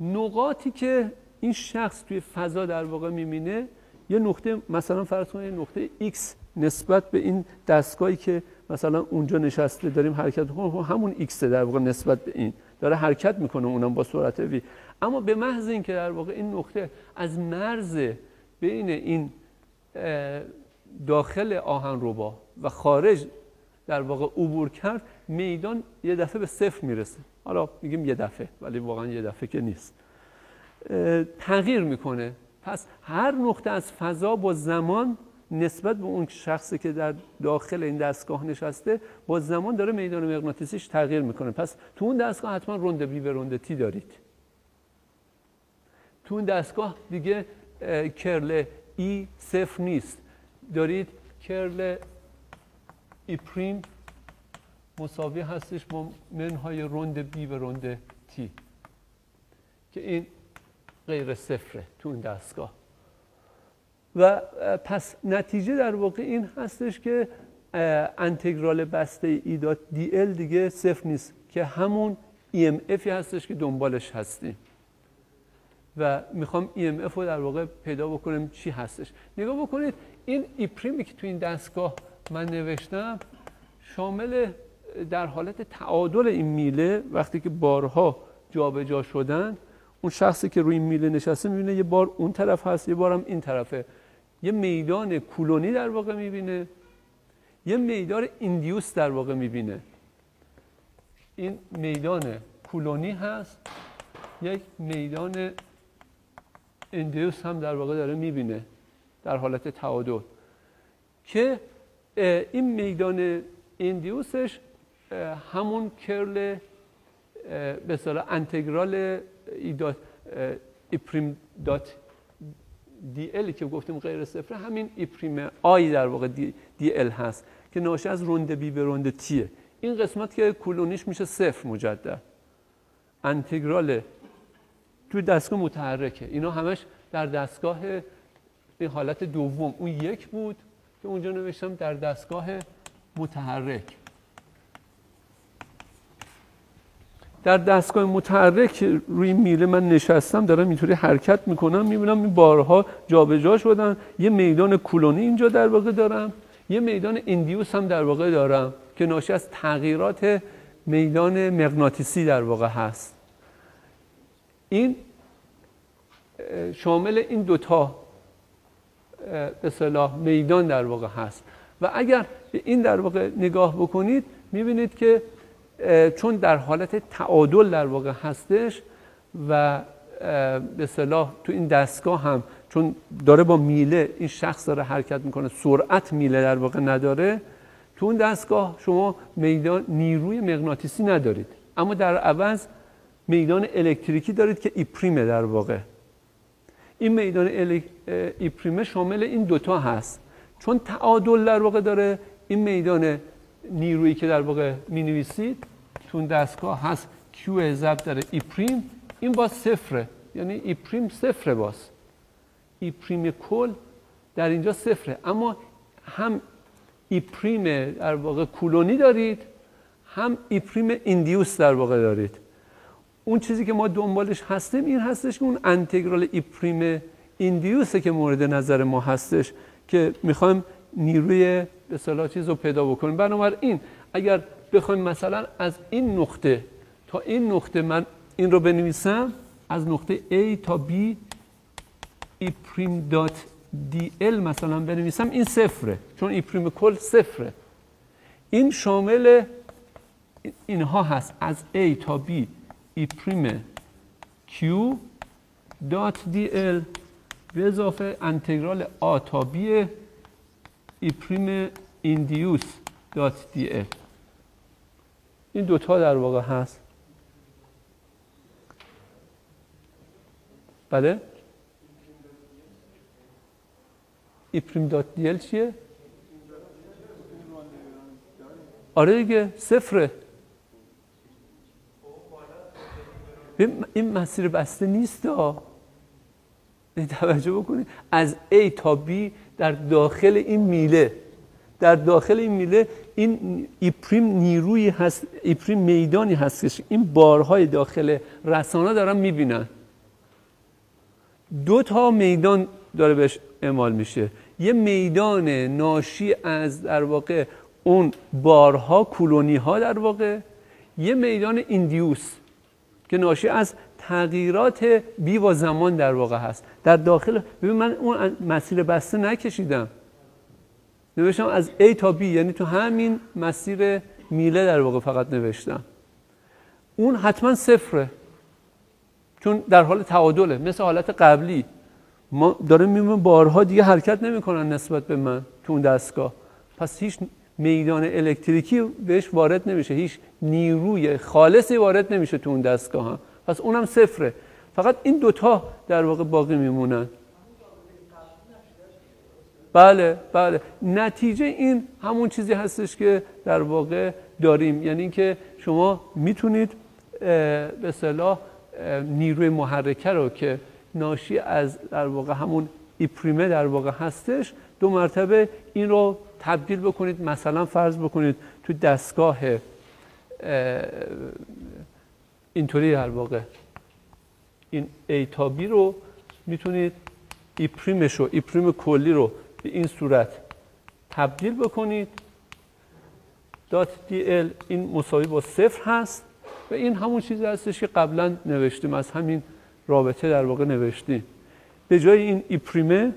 Speaker 1: نقاطی که این شخص توی فضا در واقع می‌بینه یه نقطه مثلا فرض کنید نقطه x نسبت به این دستگاهی که مثلا اونجا نشسته داریم حرکت می‌کنیم. همون x در واقع نسبت به این. داره حرکت می‌کنه اونم با سرعت v. اما به محض اینکه در واقع این نقطه از مرز بین این داخل آهن ربا و خارج در واقع عبور کرد میدان یه دفعه به صفر می‌رسه. حالا میگیم یه دفعه ولی واقعا یه دفعه که نیست. تغییر می‌کنه. پس هر نقطه از فضا با زمان نسبت به اون شخصی که در داخل این دستگاه نشسته با زمان داره میدان مغناطیسیش تغییر می‌کنه. پس تو اون دستگاه حتما رونده بی به رونده تی دارید. تو اون دستگاه دیگه کرل ای صفر نیست. دارید کرل ای پریم مساوی هستش با منهای روند بی به روند تی که این غیر صفره تو این دستگاه. و پس نتیجه در واقع این هستش که انتگرال بسته ایداد دی ال دیگه صفر نیست که همون EMF هستش که دنبالش هستیم. و می‌خوام EMF رو در واقع پیدا بکنم چی هستش. نگاه بکنید این ای پریمی که تو این دستگاه من نوشتم شامل در حالت تعادل این میله وقتی که بارها جابجا جا شدن اون شخصی که روی این میله نشسته می‌بینه یه بار اون طرف هست یه بارم این طرفه. یه میدان کولونی در واقع می‌بینه. یه میدان ایندیوس در واقع می‌بینه. این میدان کولونی هست. یک میدان induced هم در واقع داره می‌بینه در حالت تعادل. که این میدان induced ش همون curl به انتگرال E prime dot dl که گفتیم غیر صفره همین E prime i در واقع d, dl هست که ناشی از رونده بی به تیه این قسمت که کولونیش میشه صفر مجدد. انتگرال توی دستگاه متحرکه. اینا همش در دستگاه این حالت دوم. اون یک بود که اونجا نوشتم در دستگاه متحرک. در دستگاه متحرک روی میله من نشستم دارم اینطوری حرکت می‌کنم می‌بینم این بارها جابجا جا شدن. یه میدان کولونی اینجا در واقع دارم. یه میدان اندیوس هم در واقع دارم که ناشی از تغییرات میدان مغناطیسی در واقع هست. این شامل این دوتا به صلاح میدان در واقع هست. و اگر این در واقع نگاه بکنید می‌بینید که چون در حالت تعادل در واقع هستش و به صلاح تو این دستگاه هم چون داره با میله این شخص داره حرکت می‌کنه سرعت میله در واقع نداره تو اون دستگاه شما میدان نیروی مغناطیسی ندارید. اما در عوض میدان الکتریکی دارید که ایپریمه در واقع. این میدان ایپریمه شامل این دوتا هست. چون تعادل در واقع داره این میدان نیرویی که در واقع می نویسید تو دستگاه هست Q ضرب در ای پریم این با صفره. یعنی ای پریم صفره باز. ای پریم کل در اینجا صفره. اما هم ای پریم در واقع کولونی دارید هم ای پریم ایندیوس در واقع دارید. اون چیزی که ما دنبالش هستیم این هستش که اون انتگرال ای پریم ایندیوسه که مورد نظر ما هستش که می‌خوایم نیروی به صلاح چیز رو پیدا بکنیم. بنابراین اگر بخوایم مثلا از این نقطه تا این نقطه من این رو بنویسم از نقطه A تا B E prime dot dl مثلا بنویسم این صفره. چون E prime کل صفره. این شامل اینها هست. از A تا B E prime Q dot dl به اضافه انتگرال A تا B ال این دوتا در واقع هست. بله؟ ال چیه؟ آره دیگه صفره. این مسیر بسته نیست ها توجه بکنید از A تا B در داخل این میله در داخل این میله این ایپریم نیروی هست ایپریم میدانی هست که این بارهای داخل رسانه دارن می‌بینن. دو تا میدان داره بهش اعمال میشه. یه میدان ناشی از در واقع اون بارها کولونی ها در واقع. یه میدان ایندیوس که ناشی از تغییرات بی و زمان در واقع هست. در داخل ببین من اون مسیر بسته نکشیدم. نوشتم از A تا B یعنی تو همین مسیر میله در واقع فقط نوشتم. اون حتما صفره. چون در حال تعادله. مثل حالت قبلی. ما داره می‌بینیم بارها دیگه حرکت نمی‌کنن نسبت به من تو اون دستگاه. پس هیچ میدان الکتریکی بهش وارد نمیشه. هیچ نیروی خالصی وارد نمیشه تو اون دستگاه هم. پس اونم صفره. فقط این دوتا در واقع باقی میمونن. بله بله. نتیجه این همون چیزی هستش که در واقع داریم. یعنی اینکه شما می‌تونید به صلاح نیروی محرکه رو که ناشی از در واقع همون ایپریمه در واقع هستش دو مرتبه این رو تبدیل بکنید. مثلا فرض بکنید تو دستگاه اینطوری در واقع. این A تا B رو می‌تونید E prime ش رو E prime کلی رو به این صورت تبدیل بکنید. dot dl این مساوی با صفر هست و این همون چیزی هستش که قبلا نوشتیم از همین رابطه در واقع نوشتیم. به جای این E prime ه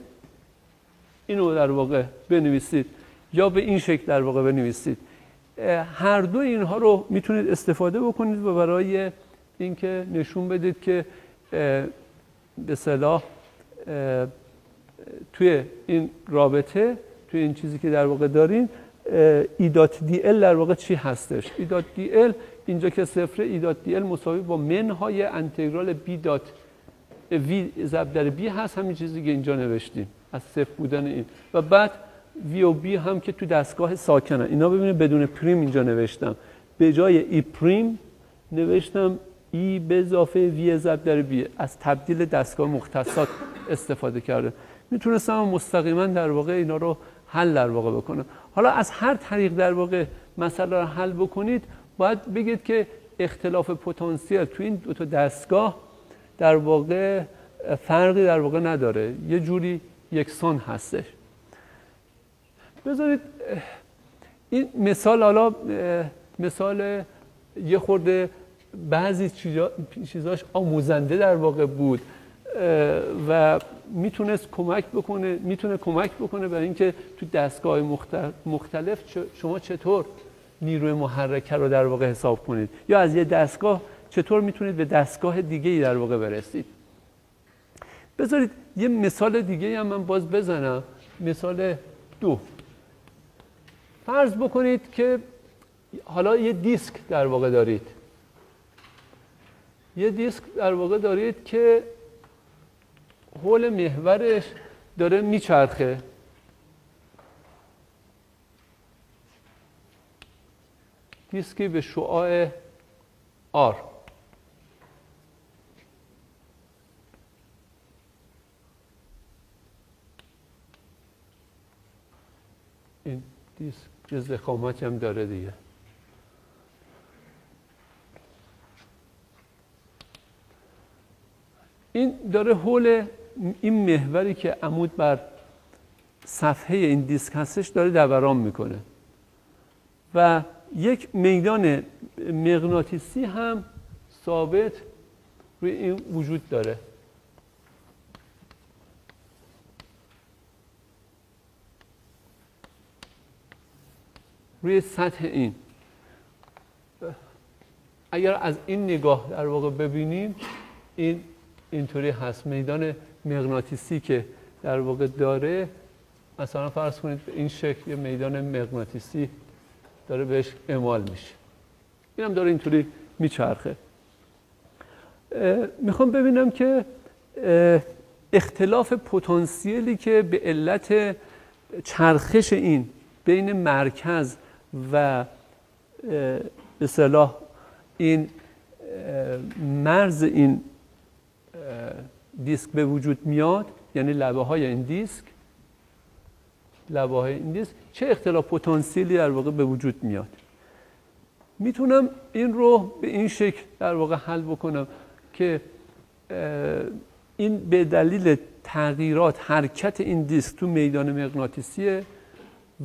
Speaker 1: اینو در واقع بنویسید یا به این شکل در واقع بنویسید. هر دو اینها رو می‌تونید استفاده بکنید و برای اینکه نشون بدید که به اصطلاح توی این رابطه توی این چیزی که در واقع دارین E dot dl در واقع چی هستش؟ E dot dl اینجا که صفر E dot dl مساوی با منهای انتگرال B dot وی ضرب در بی هست. همین چیزی که اینجا نوشتیم. از صفر بودن این. و بعد وی و بی هم که تو دستگاه ساکنه اینا ببینید بدون پریم اینجا نوشتم. به جای ای پریم نوشتم ای به اضافه وی ضرب در بی از تبدیل دستگاه مختصات استفاده کرده. می‌تونستم مستقیما در واقع اینا رو حل در واقع بکنم. حالا از هر طریق در واقع مسئله رو حل بکنید باید بگید که اختلاف پتانسیل تو این دو تا دستگاه در واقع فرقی در واقع نداره. یه جوری یکسان هستش. بذارید این مثال حالا مثال یه خورده بعضی چیزاش آموزنده در واقع بود و می‌تونست کمک بکنه می‌تونه کمک بکنه برای اینکه تو دستگاه مختلف شما چطور نیروی محرکه رو در واقع حساب کنید؟ یا از یه دستگاه چطور می‌تونید به دستگاه دیگه ای در واقع برسید؟ بذارید یه مثال دیگه هم من باز بزنم. مثال دو. فرض بکنید که حالا یه دیسک در واقع دارید. یه دیسک در واقع دارید که حول محورش داره میچرخه. دیسکی به شعاع آر. این دیسک جز خامت هم داره دیگه. این داره حول این محوری که عمود بر صفحه این دیسک هستش داره دوران می‌کنه. و یک میدان مغناطیسی هم ثابت روی این وجود داره. روی سطح این. اگر از این نگاه در واقع ببینیم این اینطوری هست. میدان مغناطیسی که در واقع داره مثلا فرض کنید این شکل میدان مغناطیسی داره بهش اعمال میشه. این هم داره اینطوری میچرخه. می‌خوام ببینم که اختلاف پتانسیلی که به علت چرخش این بین مرکز و به صلاح این مرز این دیسک به وجود میاد یعنی لبه های این دیسک لبه های این دیسک چه اختلاف پتانسیلی در واقع به وجود میاد. می‌تونم این رو به این شکل در واقع حل بکنم که این به دلیل تغییرات حرکت این دیسک تو میدان مغناطیسیه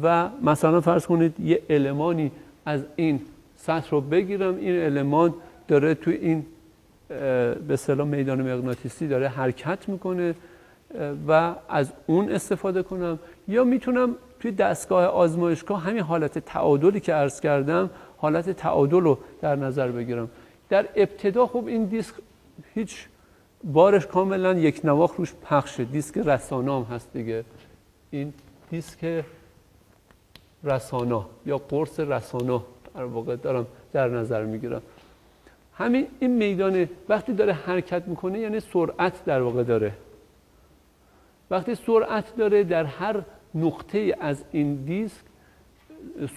Speaker 1: و مثلا فرض کنید یه المانی از این سطح رو بگیرم این المان داره تو این به صلاح میدان مغناطیسی داره حرکت می‌کنه و از اون استفاده کنم. یا می‌تونم توی دستگاه آزمایشگاه همین حالت تعادلی که عرض کردم حالت تعادل رو در نظر بگیرم. در ابتدا خب این دیسک هیچ بارش کاملا یک نواخ روش پخشه. دیسک رسانام هست دیگه. این دیسک رسانا یا قرص رسانا در واقع دارم در نظر می‌گیرم. همین این میدان وقتی داره حرکت می‌کنه یعنی سرعت در واقع داره. وقتی سرعت داره در هر نقطه از این دیسک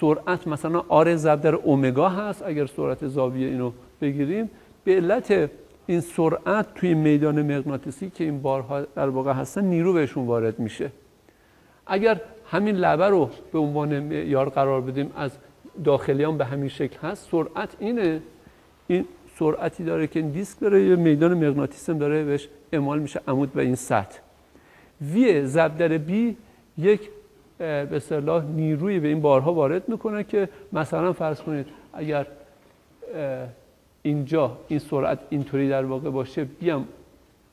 Speaker 1: سرعت مثلا آر ضرب در اومگا هست اگر سرعت زاویه اینو بگیریم به علت این سرعت توی میدان مغناطیسی که این بارها در واقع هستن نیرو بهشون وارد میشه. اگر همین لبه رو به عنوان معیار قرار بدیم از داخلیان به همین شکل هست سرعت اینه. این سرعتی داره که این دیسک داره یه میدان مغناطیسی هم داره بهش اعمال میشه عمود به این سطح. وی ضرب در بی یک به اصطلاح نیروی به این بارها وارد می‌کنه که مثلا فرض کنید اگر اینجا این سرعت اینطوری در واقع باشه بیام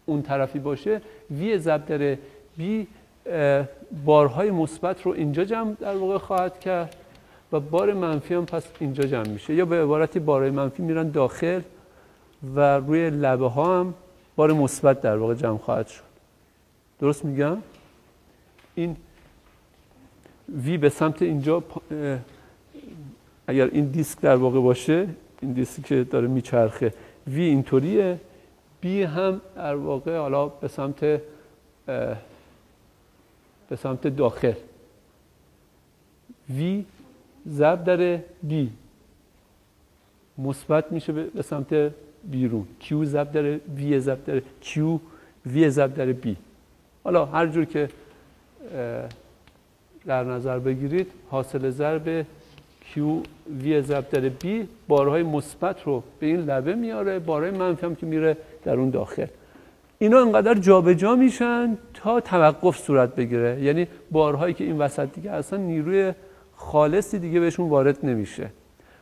Speaker 1: اون طرفی باشه وی ضرب در بی بارهای مثبت رو اینجا جمع در واقع خواهد کرد و بار منفی هم پس اینجا جمع میشه. یا به عبارتی بارهای منفی میرن داخل و روی لبه ها هم بار مثبت در واقع جمع خواهد شد. درست میگم؟ این V به سمت اینجا اگر این دیسک در واقع باشه این دیسکی که داره میچرخه V اینطوریه. B هم در واقع حالا به سمت به سمت داخل. V ضرب در B مثبت میشه به سمت بیرون. کیو ضرب در وی ضرب در کیو؟ V ضرب در B. حالا هر جور که در نظر بگیرید حاصل ضرب کیو؟ وی ضرب در بی. بارهای مثبت رو به این لبه میاره. بارهای منفی هم که میره در اون داخل. اینا انقدر جابجا جا میشن تا توقف صورت بگیره. یعنی بارهایی که این وسط دیگه اصلا نیروی خالصی دیگه بهشون وارد نمیشه.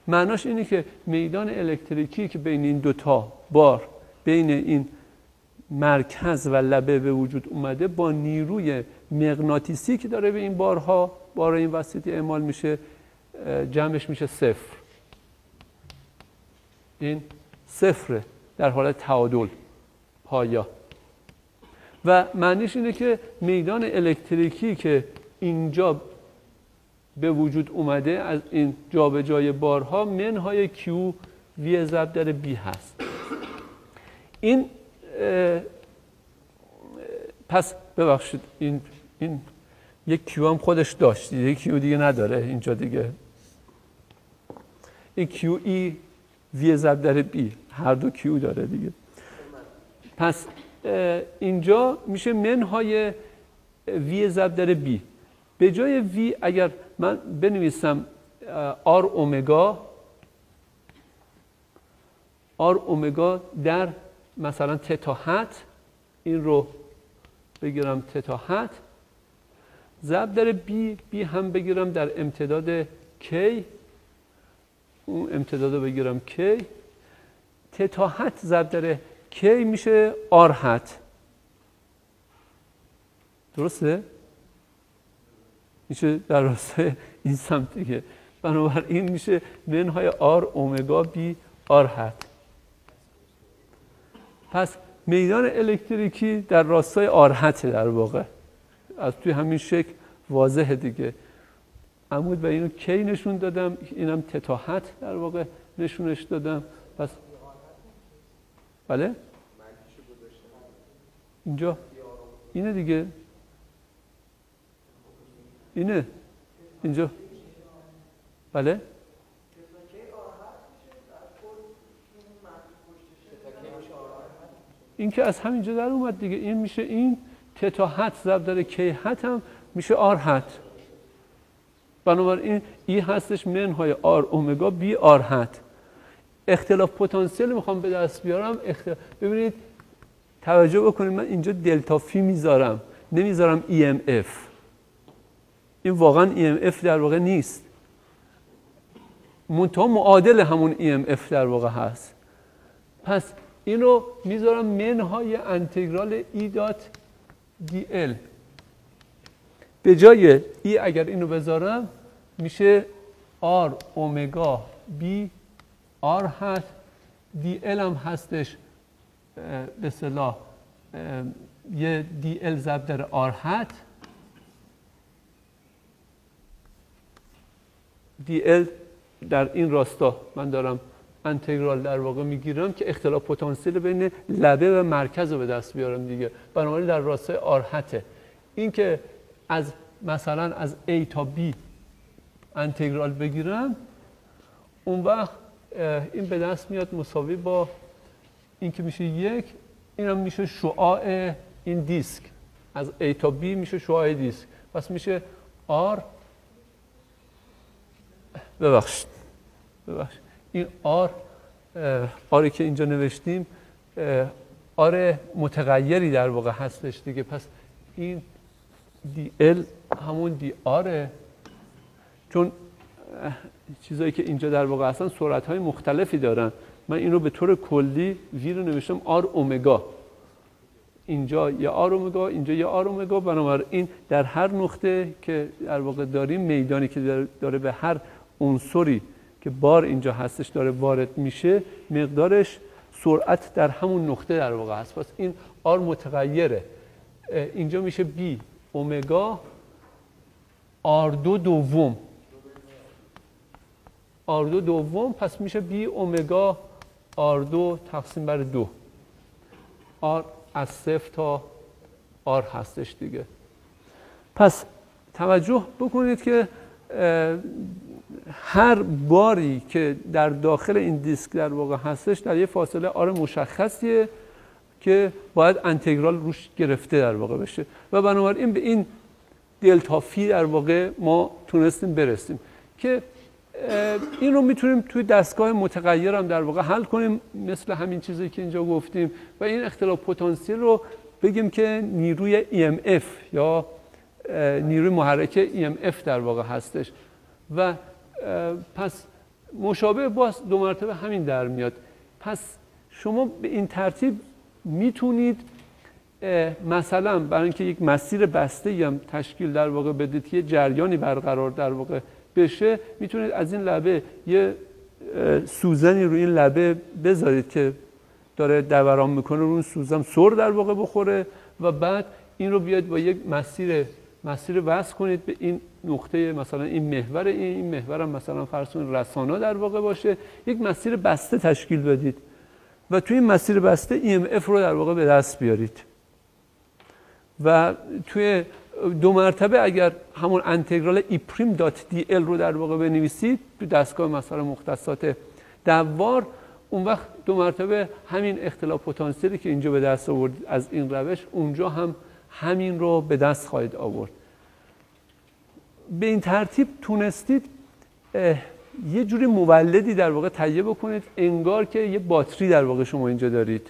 Speaker 1: معناش اینه که میدان الکتریکی که بین این دوتا بار بین این مرکز و لبه به وجود اومده با نیروی مغناطیسی که داره به این بارها بار این وسطی اعمال میشه جمعش میشه صفر. این صفره در حالت تعادل پایا و معنیش اینه که میدان الکتریکی که اینجا به وجود اومده از این جابجای بارها منهای کیو V ضرب در B هست. این پس ببخشید این این یک Q هم خودش داشت یک Q دیگه نداره اینجا دیگه. این Q E V ضرب در B هر دو Q داره دیگه. پس اینجا میشه منهای V ضرب در B. به جای V اگر من بنویسم آر اومگا آر اومگا در مثلا تتا هت این رو بگیرم تتا هت. ضرب در بی بی هم بگیرم در امتداد کی اون امتداد رو بگیرم کی تتا هت ضرب در کی میشه آر هت. درسته؟ میشه در راستای این سمت دیگه. بنابراین میشه منهای آر اومگا بی آر هت پس میدان الکتریکی در راستای آرهته در واقع. از توی همین شکل واضحه دیگه. عمود و اینو کی نشون دادم؟ اینم تتاحت در واقع نشونش دادم. پس بله؟ اینجا؟ اینه دیگه. اینه اینجا بله این که از همینجا در اومد دیگه این میشه این تتا حت ضرب داره کی حت هم میشه آر حت بنابراین ای هستش منهای آر اومگا بی آر حت اختلاف پتانسیل می‌خوام به دست بیارم ببینید توجه بکنید من اینجا دلتا فی می‌ذارم نمی‌ذارم EMF این واقعا F در واقع نیست. منتها معادل همون F در واقع هست. پس اینو می‌ذارم منهای انتگرال E dot dl به جای E اگر اینو بذارم میشه آر اومگا بی آر هست دی ال هم هستش به صلاح یه دی ال ضرب در آر هست دی ال در این راستا من دارم انتگرال در واقع می‌گیرم که اختلاف پتانسیل بین لبه و مرکز رو به دست بیارم دیگه. بنابراین در راستای آرحته این که از مثلا از A تا B انتگرال بگیرم اون وقت این به دست میاد مساوی با این که میشه یک این هم میشه شعاع این دیسک. از A تا B میشه شعاع دیسک. پس میشه R ببخشید. ببخشید. این R آری که اینجا نوشتیم آر متغیری در واقع هستش دیگه. پس این دی ال همون دی آره چون چیزایی که اینجا در واقع هستن سرعت های مختلفی دارن. من این رو به طور کلی وی رو نوشتم آر اومگا. اینجا یه آر اومگا اینجا یه آر اومگا. بنابراین در هر نقطه که در واقع داریم میدانی که داره به هر عنصری که بار اینجا هستش داره وارد میشه مقدارش سرعت در همون نقطه در واقع هست. پس این آر متغیره. اینجا میشه بی. اومگا آر دو دوم. آر دو دوم پس میشه بی اومگا آر دو تقسیم بر دو. آر از صفر تا آر هستش دیگه. پس توجه بکنید که هر باری که در داخل این دیسک در واقع هستش در یه فاصله آر مشخصیه که باید انتگرال روش گرفته در واقع بشه. و بنابراین به این دلتا فی در واقع ما تونستیم برسیم که این رو می‌تونیم توی دستگاه متغیر هم در واقع حل کنیم مثل همین چیزی که اینجا گفتیم. و این اختلاف پتانسیل رو بگیم که نیروی EMF یا نیروی محرک EMF در واقع هستش. و پس مشابه باز دو مرتبه همین در میاد. پس شما به این ترتیب می‌تونید مثلا برای اینکه یک مسیر بسته هم تشکیل در واقع بدید یه جریانی برقرار در واقع بشه می‌تونید از این لبه یه سوزنی روی این لبه بذارید که داره دوران می‌کنه رو اون سوزن سر در واقع بخوره و بعد این رو بیاید با یک مسیر مسیر وصل کنید به این نقطه مثلا این محور این, این محور هم مثلا فرض کنید رسانه در واقع باشه. یک مسیر بسته تشکیل بدید و توی این مسیر بسته EMF رو در واقع به دست بیارید. و توی دو مرتبه اگر همون انتگرال ای پریم دات دی ال رو در واقع بنویسید تو دستگاه مثلا مختصات دوار اون وقت دو مرتبه همین اختلاف پتانسیلی که اینجا به دست آورد از این روش اونجا هم همین رو به دست خواهید آورد. به این ترتیب تونستید یه جوری مولدی در واقع تهیه بکنید انگار که یه باتری در واقع شما اینجا دارید.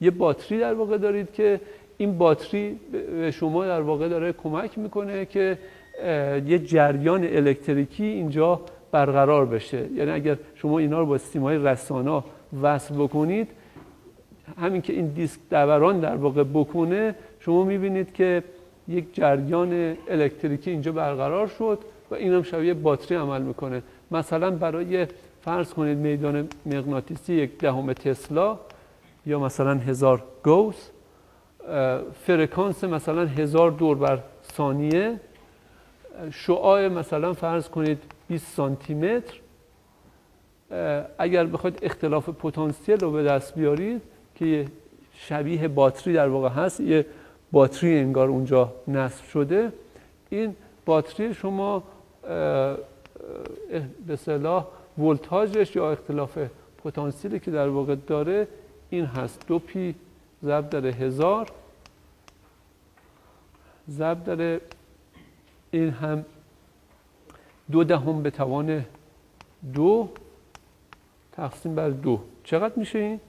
Speaker 1: یه باتری در واقع دارید که این باتری به شما در واقع داره کمک می‌کنه که یه جریان الکتریکی اینجا برقرار بشه. یعنی اگر شما اینا رو با سیمای رسانا وصل بکنید همین که این دیسک دوران در واقع بکنه شما می‌بینید که یک جریان الکتریکی اینجا برقرار شد و این هم شبیه باتری عمل می‌کنه. مثلا برای فرض کنید میدان مغناطیسی یک دهم تسلا یا مثلا هزار گوس فرکانس مثلا هزار دور بر ثانیه شعاع مثلا فرض کنید 20 سانتی متر اگر بخواید اختلاف پتانسیل رو به دست بیارید که شبیه باتری در واقع هست یه باتری انگار اونجا نصب شده. این باتری شما به صلاح ولتاژش یا اختلاف پتانسیلی که در واقع داره این هست. دو پی ضرب در هزار. ضرب در این هم دو دهم به توان دو. تقسیم بر دو. چقدر میشه این؟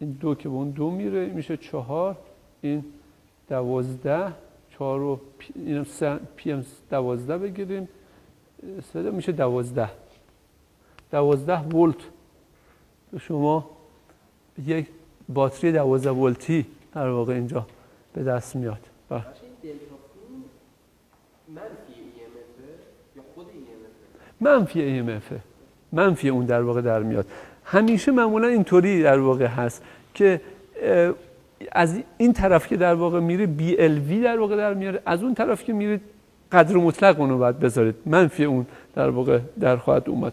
Speaker 1: این دو که به اون دو میره میشه چهار این دوازده چهار رو پی, پی ام دوازده بگیریم. سده میشه دوازده. دوازده ولت. شما یک باتری دوازده ولتی در واقع اینجا به دست میاد.
Speaker 2: بله. منفی
Speaker 1: EMF منفی اون در واقع در میاد. همیشه معمولا اینطوری در واقع هست که از این طرف که در واقع میره BLV در واقع در میاره از اون طرف که میره قدر مطلق اونو باید بذارید. منفی اون در واقع در خواهد اومد.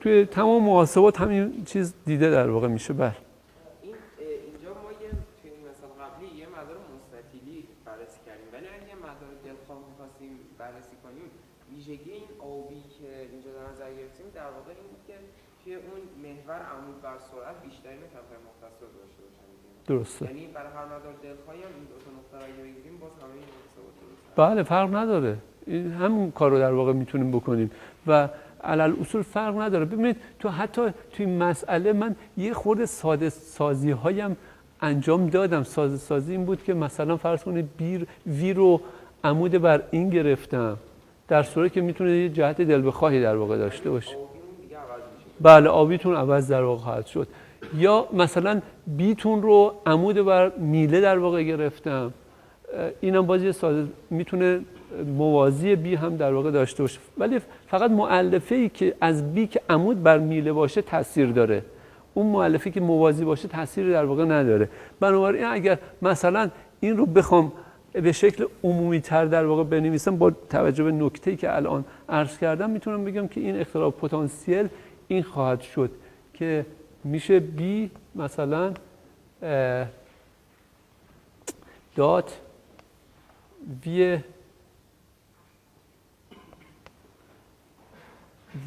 Speaker 1: توی تمام محاسبات همین چیز دیده در واقع میشه. بر بله.
Speaker 2: اینجا ما یه توی مثلا قبلی یه مدار مستطیلی بررسی کردیم ولی اگه مدار دلخواه می‌خواستیم بررسی کنیم ویژگی این آبی که اینجا در نظر گرفتیم در واقع این بود که توی اون محور عمود بر سرعت بیشترین طبقه مختصر داشته باشن دیگه.
Speaker 1: درسته.
Speaker 2: یعنی برای هر مدار دلخواهی هم این دو تا نقطه بگیریم باز همه این
Speaker 1: بله فرق نداره. این همون کار رو در واقع می‌تونیم بکنیم. و علل اصول فرق نداره. ببینید تو حتی توی این مسئله من یه خورده ساده سازی هایم انجام دادم. ساده سازی این بود که مثلا فرض کنید بیر وی رو عمود بر این گرفتم. در صورتی که می‌تونه یه جهت دل بخواهی در واقع داشته باشه.
Speaker 2: میشه.
Speaker 1: بله آبیتون عوض در واقع خواهد شد. یا مثلا بیتون رو عمود بر میله در واقع گرفتم. اینم باز یه ساده می‌تونه موازی بی هم در واقع داشته باشه. ولی فقط معلفه ای که از بی که عمود بر میله باشه تاثیر داره. اون معلفه که موازی باشه تاثیری در واقع نداره. بنابراین اگر مثلا این رو بخوام به شکل عمومی تر در واقع بنویسم با توجه به نکته که الان عرض کردم می‌تونم بگم که این اختلاف پتانسیل این خواهد شد که میشه بی مثلا دات وی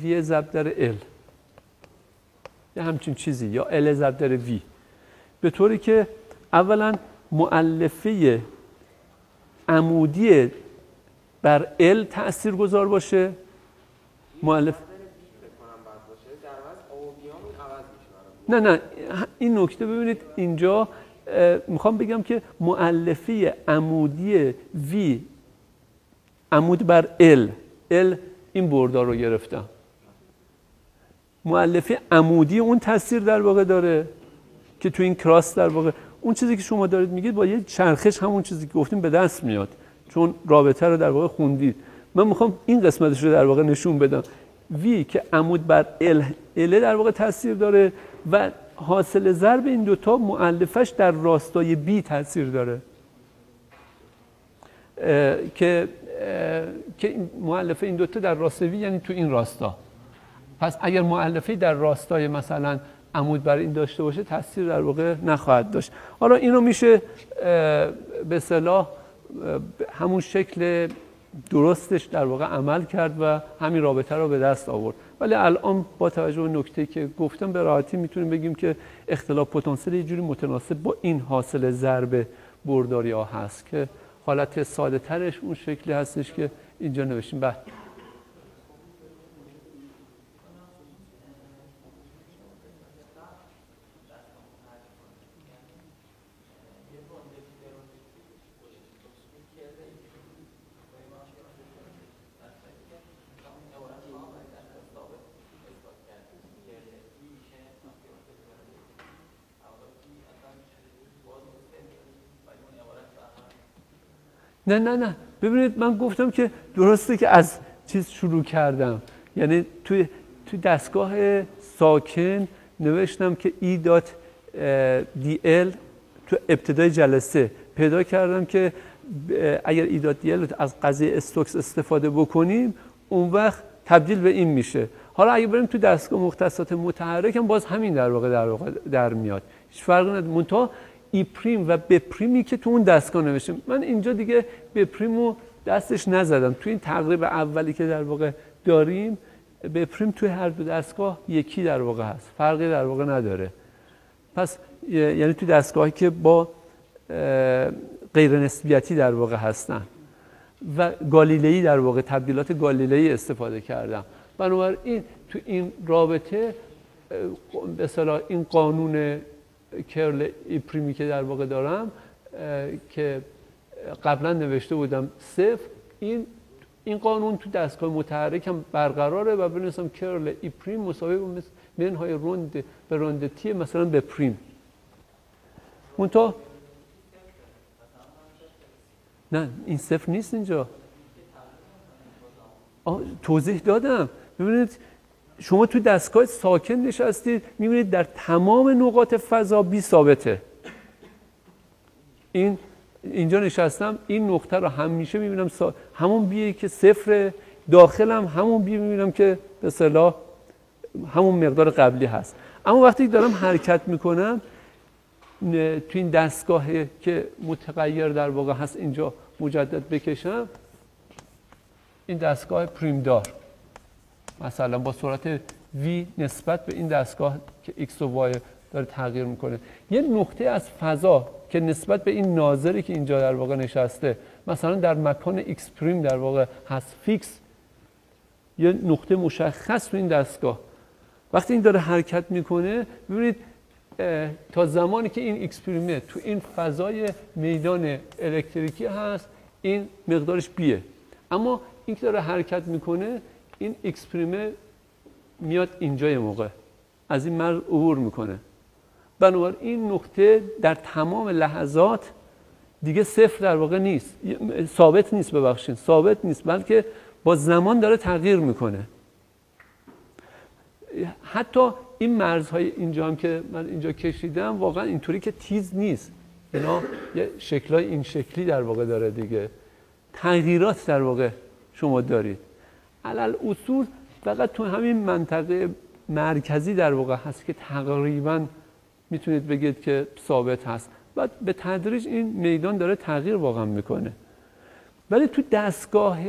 Speaker 1: وی ضرب در ال یه همچین چیزی یا ال ضرب در وی به طوری که اولا معلفه عمودی بر ال تأثیر گذار باشه. معلف
Speaker 2: نظر بی فکر کنم بعد باشه در عوض آبیامون عوض میشه برای
Speaker 1: نه نه این نکته ببینید اینجا می‌خوام بگم که معلفه عمودی V عمود بر L L این بردار رو گرفتم معلفه عمودی اون تاثیر در واقع داره که تو این کراس در واقع اون چیزی که شما دارید میگید با یه چرخش همون چیزی که گفتیم به دست میاد چون رابطه رو در واقع خوندید. من می‌خوام این قسمتش رو در واقع نشون بدم. وی که عمود بر ال ال در واقع تاثیر داره. و حاصل ضرب این دوتا معلفش در راستای بی تاثیر داره. اه، که اه، که این مؤلفه این دوتا در راستای وی یعنی تو این راستا. پس اگر مؤلفه در راستای مثلا عمود بر این داشته باشه تاثیر در واقع نخواهد داشت. حالا اینو میشه به صلاح همون شکل درستش در واقع عمل کرد و همین رابطه رو به دست آورد. ولی الان با توجه به نکته که گفتم به راحتی می‌تونیم بگیم که اختلاف پتانسیل یه جوری متناسب با این حاصل ضرب برداری ها هست که حالت ساده ترش اون شکلی هستش که اینجا نوشتیم. نه نه نه. ببینید من گفتم که درسته که از چیز شروع کردم. یعنی توی توی دستگاه ساکن نوشتم که ال تو ابتدای جلسه پیدا کردم که اگر دی ال از قضیه استوکس استفاده بکنیم اون وقت تبدیل به این میشه. حالا اگه بریم تو دستگاه مختصات متحرک هم باز همین در واقع در واقع در میاد. هیچ فرقی نداره. منتها ای پریم و ب پریمی که تو اون دستگاه نوشتیم. من اینجا دیگه ب پریمو دستش نزدم. تو این تقریب اولی که در واقع داریم ب پریم توی هر دو دستگاه یکی در واقع هست. فرقی در واقع نداره. پس یعنی تو دستگاهی که با غیر نسبیتی در واقع هستن و گالیلئی در واقع تبدیلات گالیلئی استفاده کردم بنابراین تو این رابطه به این قانون کرل ای پریمی که در واقع دارم که قبلا نوشته بودم صفر این این قانون تو دستگاه متحرک هم برقراره و بنویسم کرل ای پریم مساوی مثل- منهای روند به روند تی مثلا به پریم. منتها نه این صفر نیست اینجا. توضیح دادم. ببینید شما تو دستگاه ساکن نشستید می‌بینید در تمام نقاط فضا بی ثابته. این اینجا نشستم این نقطه رو همیشه می‌بینم سا... همون بیه که صفر داخلم همون بی می‌بینم که به صلاح همون مقدار قبلی هست. اما وقتی دارم حرکت می‌کنم تو این دستگاه که متغیر در واقع هست اینجا مجدد بکشم این دستگاه پریم دار. مثلا با سرعت v نسبت به این دستگاه که x و y داره تغییر می‌کنه. یه نقطه از فضا که نسبت به این ناظری که اینجا در واقع نشسته مثلا در مکان x پریم در واقع هست فیکس یه نقطه مشخص تو این دستگاه. وقتی این داره حرکت می‌کنه ببینید تا زمانی که این x پریمه تو این فضای میدان الکتریکی هست این مقدارش بیه اما این که داره حرکت می‌کنه این x پریمه میاد اینجا یه موقع. از این مرز عبور می‌کنه. بنابراین این نقطه در تمام لحظات دیگه صفر در واقع نیست. ثابت نیست ببخشید. ثابت نیست بلکه با زمان داره تغییر می‌کنه. حتی این مرزهای اینجا هم که من اینجا کشیدم واقعا اینطوری که تیز نیست. اینا یه شکلای این شکلی در واقع داره دیگه. تغییرات در واقع شما دارید. علل اصول فقط تو همین منطقه مرکزی در واقع هست که تقریبا می‌تونید بگید که ثابت هست. و به تدریج این میدان داره تغییر واقعا می‌کنه. ولی تو دستگاه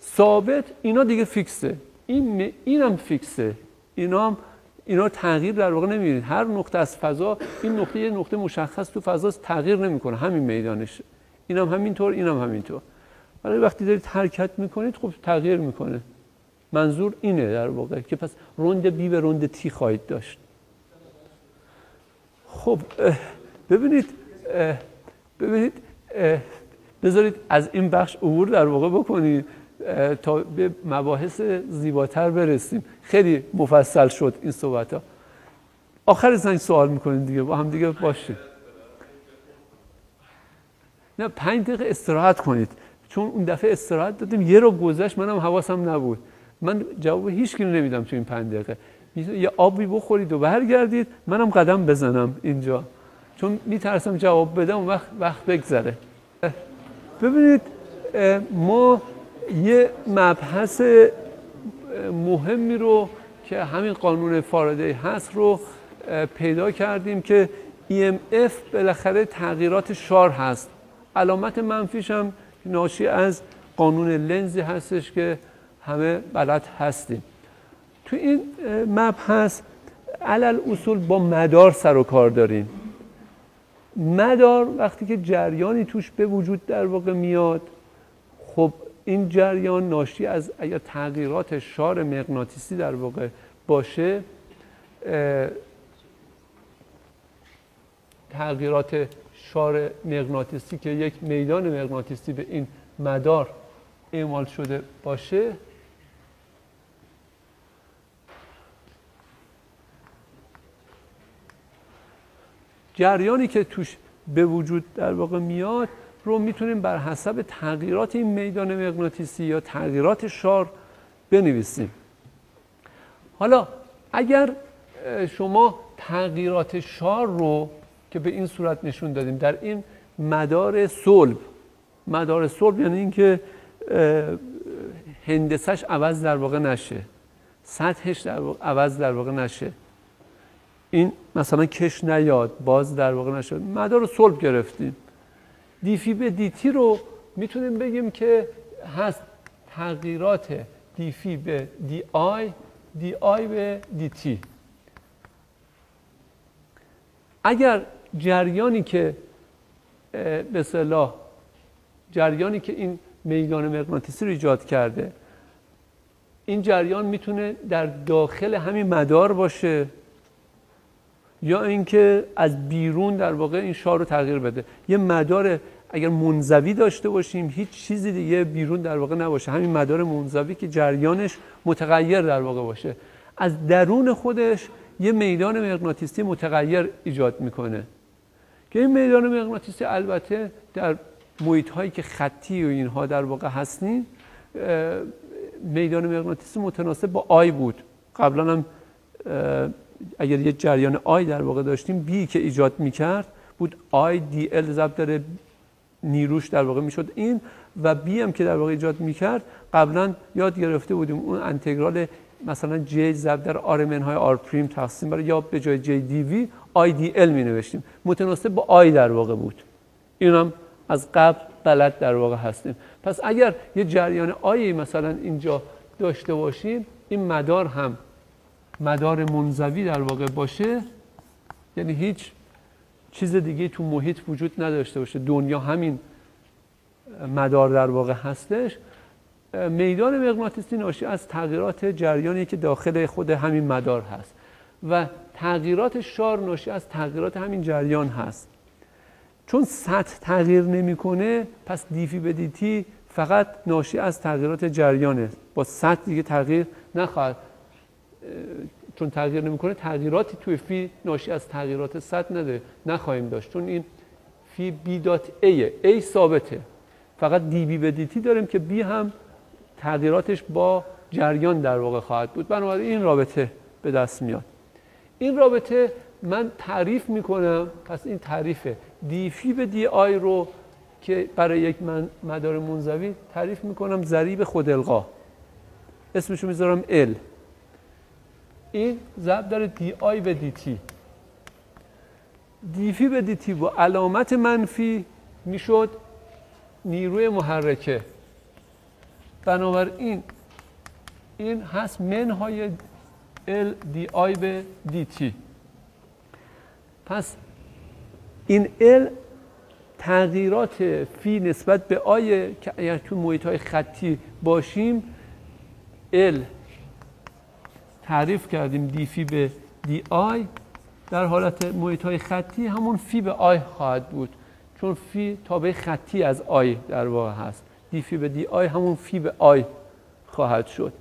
Speaker 1: ثابت اینا دیگه فیکسه. این اینم فیکسه. اینا هم اینا تغییر در واقع نمی‌بینید. هر نقطه از فضا این نقطه یه نقطه مشخص تو فضا تغییر نمی‌کنه. همین میدانش. اینم هم همینطور اینم هم همینطور. ولی وقتی دارید حرکت می‌کنید خب تغییر می‌کنه. منظور اینه در واقع که پس روند بی به روند تی خواهید داشت. خب ببینید ببینید بذارید از این بخش عبور در واقع بکنید تا به مباحث زیباتر برسیم. خیلی مفصل شد این صحبت ها. آخر زنگ سوال می‌کنید دیگه با هم دیگه باشید. نه پنج دقیقه استراحت کنید. چون اون دفعه استراحت دادیم یه رو گذشت منم حواسم نبود. من جواب هیچ کی نمیدم تو این پنج دقیقه. یه آبی بخورید و برگردید منم قدم بزنم اینجا. چون میترسم جواب بدم و وقت, وقت بگذره. ببینید ما یه مبحث مهمی رو که همین قانون فارادی هست رو پیدا کردیم که EMF بالاخره تغییرات شار هست. علامت منفیش هم ناشی از قانون لنزی هستش که همه بلد هستیم. تو این مبحث علل اصول با مدار سر و کار داریم. مدار وقتی که جریانی توش به وجود در واقع میاد خب این جریان ناشی از اگر تغییرات شار مغناطیسی در واقع باشه تغییرات شار مغناطیسی که یک میدان مغناطیسی به این مدار اعمال شده باشه جریانی که توش به وجود در واقع میاد رو می‌تونیم بر حسب تغییرات این میدان مغناطیسی یا تغییرات شار بنویسیم. حالا اگر شما تغییرات شار رو که به این صورت نشون دادیم. در این مدار صلب مدار صلب یعنی اینکه هندسش عوض در واقع نشه. سطحش در واقع عوض در واقع نشه. این مثلا کش نیاد باز در واقع نشد مدار رو صلب گرفتیم. دیفی به دیتی رو می‌تونیم بگیم که هست تغییرات دیفی به دی آی دی آی به دی تی اگر جریانی که به صلاح جریانی که این میدان مغناطیسی رو ایجاد کرده این جریان می‌تونه در داخل همین مدار باشه یا اینکه از بیرون در واقع این شار رو تغییر بده. یه مدار اگر منزوی داشته باشیم هیچ چیزی دیگه بیرون در واقع نباشه. همین مدار منزوی که جریانش متغیر در واقع باشه. از درون خودش یه میدان مغناطیسی متغیر ایجاد می‌کنه. که این میدان مغناطیسی البته در محیط هایی که خطی و اینها در واقع هستیم میدان مغناطیسی متناسب با آی بود. قبلا هم اگر یه جریان آی در واقع داشتیم بی که ایجاد می‌کرد بود آی دی ال ضرب داره نیروش در واقع می‌شد این و بی هم که در واقع ایجاد می‌کرد قبلا یاد گرفته بودیم اون انتگرال مثلا J ضرب در R منهای R prime تقسیم برای یا به جای J dV I dl می نوشتیم متناسب با I در واقع بود. این هم از قبل بلد در واقع هستیم. پس اگر یه جریان I مثلا اینجا داشته باشیم این مدار هم مدار منزوی در واقع باشه. یعنی هیچ چیز دیگه تو محیط وجود نداشته باشه. دنیا همین مدار در واقع هستش. میدان مغناطیسی ناشی از تغییرات جریانی که داخل خود همین مدار هست و تغییرات شار ناشی از تغییرات همین جریان هست. چون سطح تغییر نمی‌کنه پس دیفی به دیتی فقط ناشی از تغییرات جریانه. با سطح دیگه تغییر نخواهد چون تغییر نمی‌کنه تغییراتی توی فی ناشی از تغییرات سطح نده. نخواهیم داشت. چون این فی B dot A ه A ثابته. فقط dB به dt داریم که B هم تغییراتش با جریان در واقع خواهد بود. بنابراین این رابطه به دست میاد. این رابطه من تعریف می‌کنم پس این تعریفه. d فی به dI رو که برای یک مدار منزوی تعریف می‌کنم ضریب خود القا اسمشو می‌ذارم L این ضرب در dI به dt دی فی به دی تی با علامت منفی می‌شد نیروی محرکه. بنابراین این هست منهای ال دی آی به دی تی پس این ال تغییرات فی نسبت به آی که اگر تو محیط های خطی باشیم ال تعریف کردیم d فی به dI در حالت محیط های خطی همون فی به I خواهد بود چون فی تابع خطی از I در واقع هست. d فی به dI همون فی به I خواهد شد.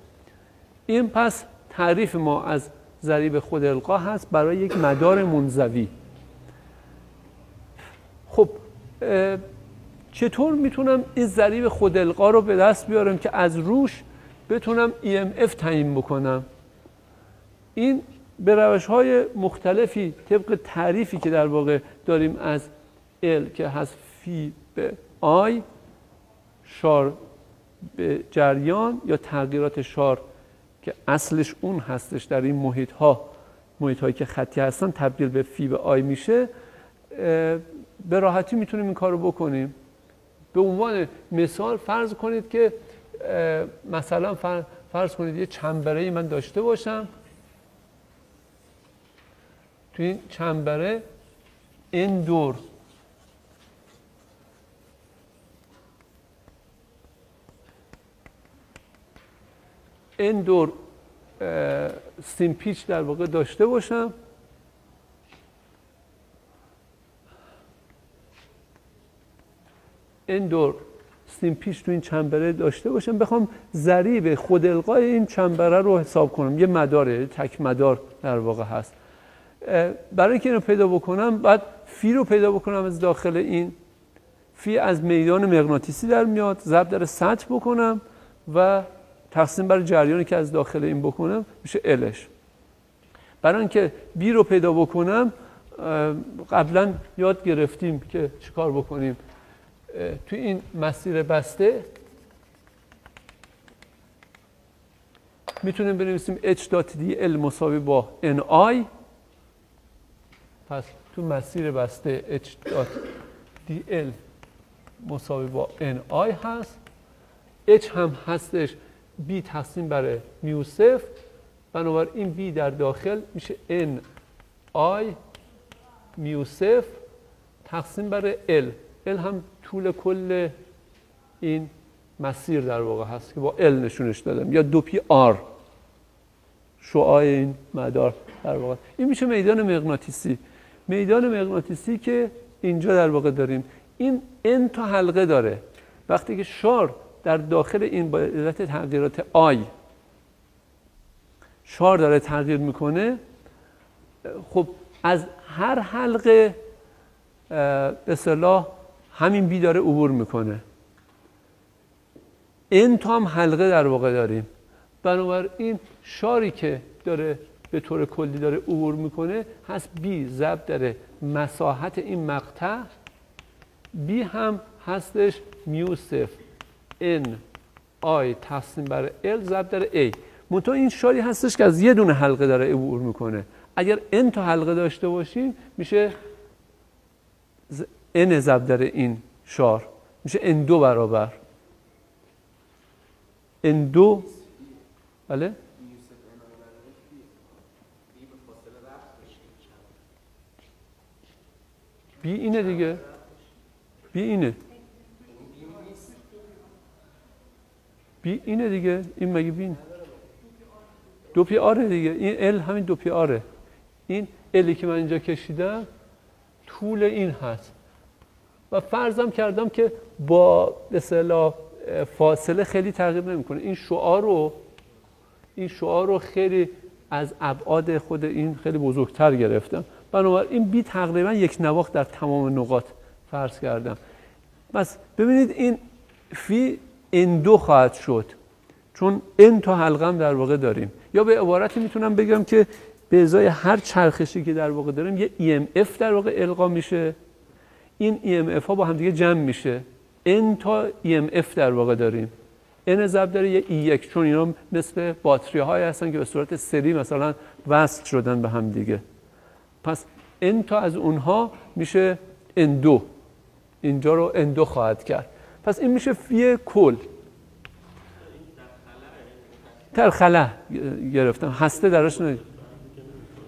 Speaker 1: این پس تعریف ما از ضریب خود القا هست برای یک مدار منزوی. خب چطور می‌تونم این ضریب خود القا رو به دست بیارم که از روش بتونم EMF تعیین بکنم؟ این به روش های مختلفی طبق تعریفی که در واقع داریم از ال که هست فی به آی شار به جریان یا تغییرات شار که اصلش اون هستش در این محیط ها محیط هایی که خطی هستن تبدیل به فی به آی میشه به راحتی می‌تونیم این کار رو بکنیم. به عنوان مثال فرض کنید که مثلا فرض کنید یه چنبره من داشته باشم. تو این چنبره این دور این دور سیمپیچ در واقع داشته باشم. این دور سیمپیچ تو این چنبره داشته باشم. بخوام ضریب خود القای این چنبره رو حساب کنم. یه مداره تک مدار در واقع هست. برای اینکه اینو پیدا بکنم بعد فی رو پیدا بکنم از داخل این. فی از میدان مغناطیسی در میاد. ضرب در سطح بکنم و تقسیم بر جریانی که از داخل این بکنم میشه الش برای اینکه بی رو پیدا بکنم قبلا یاد گرفتیم که چیکار بکنیم. توی این مسیر بسته می‌تونیم بنویسیم h.dl مساوی با ni پس تو مسیر بسته h.dl مساوی با ni هست. H هم هستش b تقسیم بر میو صفر بنابراین b در داخل میشه n i میو صفر تقسیم بر l l هم طول کل این مسیر در واقع هست که با ال نشونش دادم. یا دو پی آر. شعاع این مدار در واقع. این میشه میدان مغناطیسی. میدان مغناطیسی که اینجا در واقع داریم. این ان تا حلقه داره. وقتی که شار در داخل این با علت تغییرات آی شار داره تغییر می‌کنه خب از هر حلقه به صلاح همین بی داره عبور می‌کنه. این تا هم حلقه در واقع داریم. بنابراین شاری که داره به طور کلی داره عبور می‌کنه هست بی ضرب داره. مساحت این مقطع بی هم هستش میو صفر. n i تقسیم بر l ضرب در a. منتها این شاری هستش که از یه دونه حلقه داره عبور می‌کنه. اگر n تا حلقه داشته باشیم میشه n ضرب در این شار. میشه n دو برابر. N دو بله؟ B اینه دیگه. B اینه. B اینه دیگه این مگه بین دو پی R ه دیگه این L همین دو پی R ه. این L ی که من اینجا کشیدم طول این هست. و فرضم کردم که با به فاصله خیلی تغییر نمی‌کنه. این شعاع رو این شعاع رو خیلی از ابعاد خود این خیلی بزرگتر گرفتم. بنابراین این بی تقریبا یک نواخت در تمام نقاط فرض کردم. پس ببینید این فی این دو خواهد شد. چون این تا حلقم در واقع داریم. یا به عبارتی می‌تونم بگم که به ازای هر چرخشی که در واقع داریم یه EMF در واقع القا میشه. این EMF ها با هم دیگه جمع میشه. N تا EMF در واقع داریم. N ضرب داره یه E1 چون اینا مثل باتری های هستن که به صورت سری مثلا وصل شدن به هم دیگه پس N تا از اونها میشه N2 اینجا رو N2 خواهد کرد. پس این میشه فی کل. در خلا گرفتم. هسته درش نه.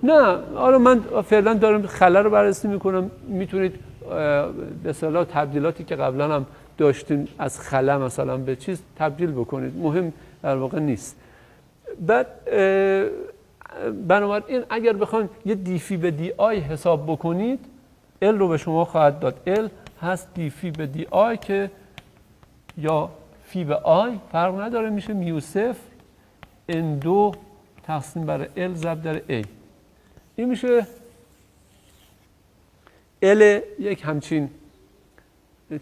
Speaker 1: نه آره من فعلا دارم خلا رو بررسی می‌کنم. می‌تونید به صلاح تبدیلاتی که قبلا هم داشتیم از خلا مثلا به چیز تبدیل بکنید. مهم در واقع نیست. بعد بنابراین اگر بخوان یه d فی به dI حساب بکنید L رو به شما خواهد داد. L هست d فی به dI که یا فی به I فرق نداره میشه میو صفر N دو تقسیم بر L ضرب در A. این میشه L یک همچین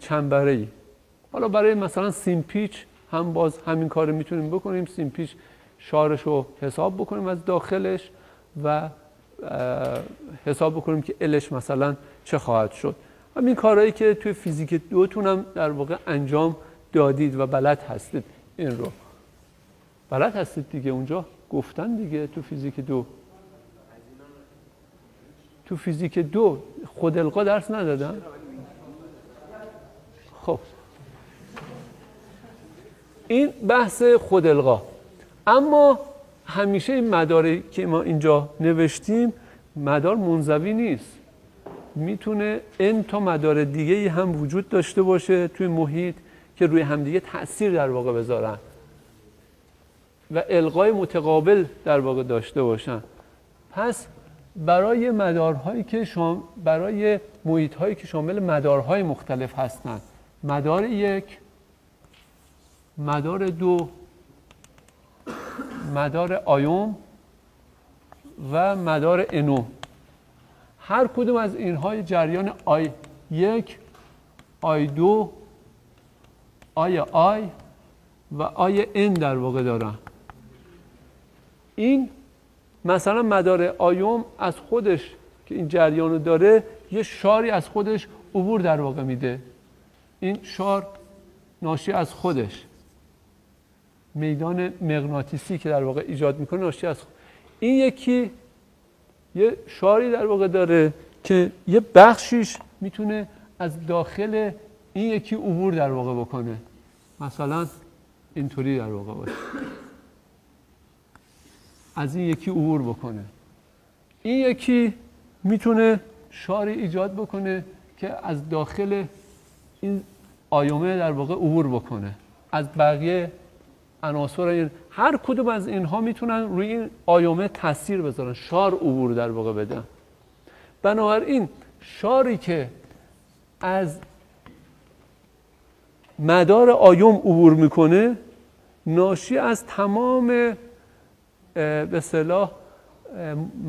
Speaker 1: چنبره ای حالا برای مثلا سیمپیچ هم باز همین کار می‌تونیم بکنیم. سیمپیچ شارش رو حساب بکنیم از داخلش و حساب بکنیم که الش مثلا چه خواهد شد. همین کارهایی که توی فیزیک دوتون هم در واقع انجام دادید و بلد هستید این رو. بلد هستید دیگه اونجا گفتن دیگه تو فیزیک دو. تو فیزیک دو خود القا درس ندادن؟ خب. این بحث خود القا. اما همیشه این مداری که ما اینجا نوشتیم مدار منزوی نیست. می‌تونه این تا مدار دیگه هم وجود داشته باشه توی محیط. که روی همدیگه تاثیر در واقع بذارن و القای متقابل در واقع داشته باشن. پس برای مدارهایی که شام برای محیط هایی که شامل مدارهای مختلف هستند مدار یک مدار دو مدار آیوم و مدار انوم. هر کدوم از اینهای جریان آی یک آی دو آی آی و آی ان در واقع دارن. این مثلا مدار آیوم از خودش که این جریان رو داره یه شاری از خودش عبور در واقع میده. این شار ناشی از خودش. میدان مغناطیسی که در واقع ایجاد می‌کنه ناشی از خودش. این یکی یه شاری در واقع داره که یه بخشیش می‌تونه از داخل این یکی عبور در واقع بکنه. مثلا اینطوری در واقع باشه. از این یکی عبور بکنه. این یکی می‌تونه شاری ایجاد بکنه که از داخل این آیومه در واقع عبور بکنه. از بقیه عناصر هر کدوم از اینها می‌تونن روی این آیومه تاثیر بذارن. شار عبور در واقع بدن. بنابراین شاری که از مدار آیوم عبور می‌کنه ناشی از تمام به صلاح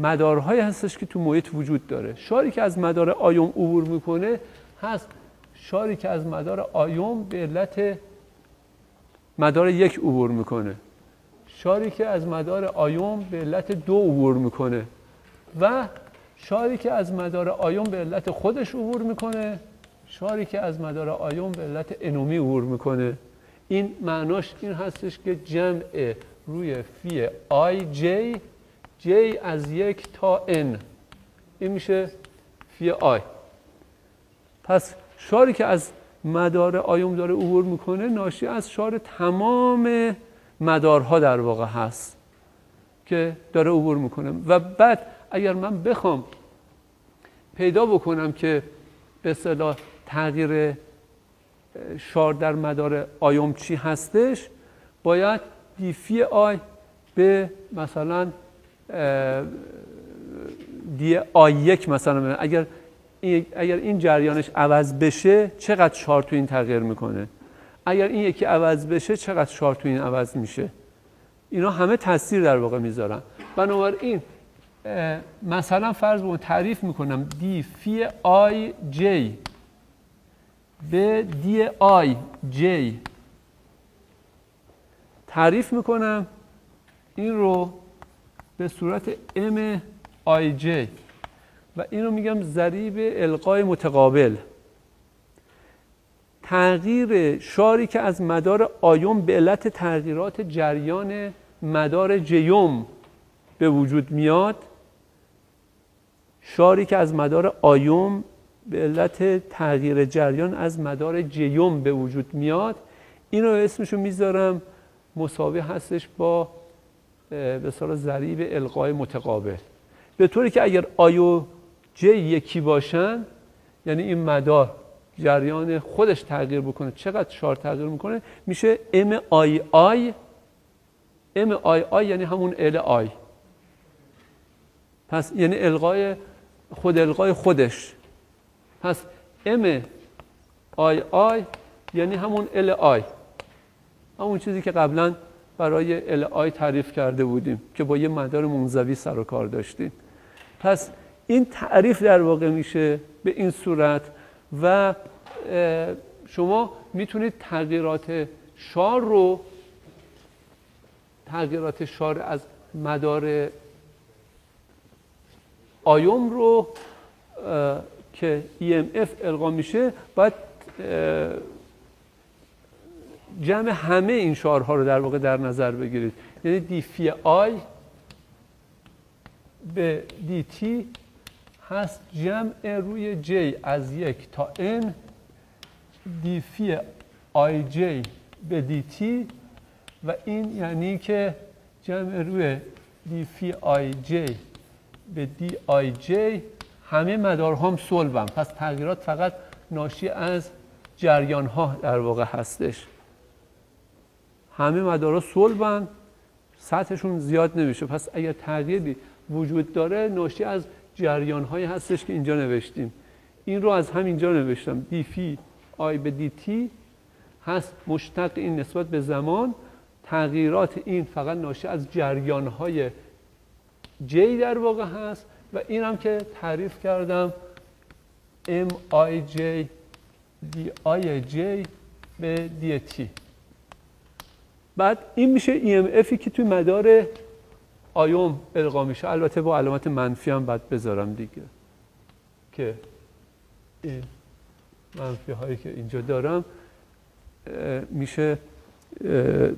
Speaker 1: مدارهایی هستش که تو محیط وجود داره. شاری که از مدار آیوم عبور می‌کنه هست شاری که از مدار آیوم به علت مدار یک عبور می‌کنه. شاری که از مدار آیوم به علت دو عبور می‌کنه و شاری که از مدار آیوم به علت خودش عبور می‌کنه شاری که از مدار آیوم به علت انومی عبور می‌کنه. این معناش این هستش که جمع روی فی آی جی جی از یک تا ان. این میشه فی آی. پس شاری که از مدار آیوم داره عبور می‌کنه ناشی از شار تمام مدارها در واقع هست که داره عبور می‌کنه. و بعد اگر من بخوام پیدا بکنم که به اصطلاح تغییر شار در مدار آیوم چی هستش؟ باید دیفی آی به مثلا دی آی یک مثلا اگر اگر این جریانش عوض بشه چقدر شار تو این تغییر می‌کنه؟ اگر این یکی عوض بشه چقدر شار تو این عوض میشه؟ اینا همه تاثیر در واقع می‌ذارن. بنابراین مثلا فرض رو تعریف می‌کنم دی فی آی جی به دی آی جی تعریف می‌کنم. این رو به صورت ام آی جی و این رو میگم ضریب القای متقابل. تغییر شاری که از مدار آیوم به علت تغییرات جریان مدار جیوم به وجود میاد شاری که از مدار آیوم به علت تغییر جریان از مدار جیوم به وجود میاد. این رو اسمشو می‌ذارم مساوی هستش با به صورت ضریب القای متقابل. به طوری که اگر آیو جی یکی باشن یعنی این مدار جریان خودش تغییر بکنه چقدر شار تغییر می‌کنه؟ میشه ام آی آی ام آی آی یعنی همون ال آی. پس یعنی القای خود القای خودش. پس ام آی آی یعنی همون ال آی همون چیزی که قبلا برای ال آی تعریف کرده بودیم که با یه مدار منزوی سر و کار داشتیم. پس این تعریف در واقع میشه به این صورت و شما می‌تونید تغییرات شار رو تغییرات شار از مدار آیوم رو که EMF القا میشه باید جمع همه این شارها رو در واقع در نظر بگیرید. یعنی دی فی آی به دی تی هست جمع روی جی از یک تا n. دی فی آی جی به دی تی و این یعنی که جمع روی دی فی آی جی به دی آی جی همه مدارها هم پس تغییرات فقط ناشی از جریان ها در واقع هستش. همه مدارها صلبن سطحشون زیاد نمیشه. پس اگر تغییری وجود داره ناشی از جریان هایی هستش که اینجا نوشتیم. این رو از همینجا نوشتم. دی فی آی به دی تی هست مشتق این نسبت به زمان. تغییرات این فقط ناشی از جریان های جی در واقع هست. و این هم که تعریف کردم ام آی جی دی آی جی به تی بعد این میشه افی که توی مدار آیوم القا میشه. البته با علامت منفی هم باید بذارم دیگه که این منفی هایی که اینجا دارم میشه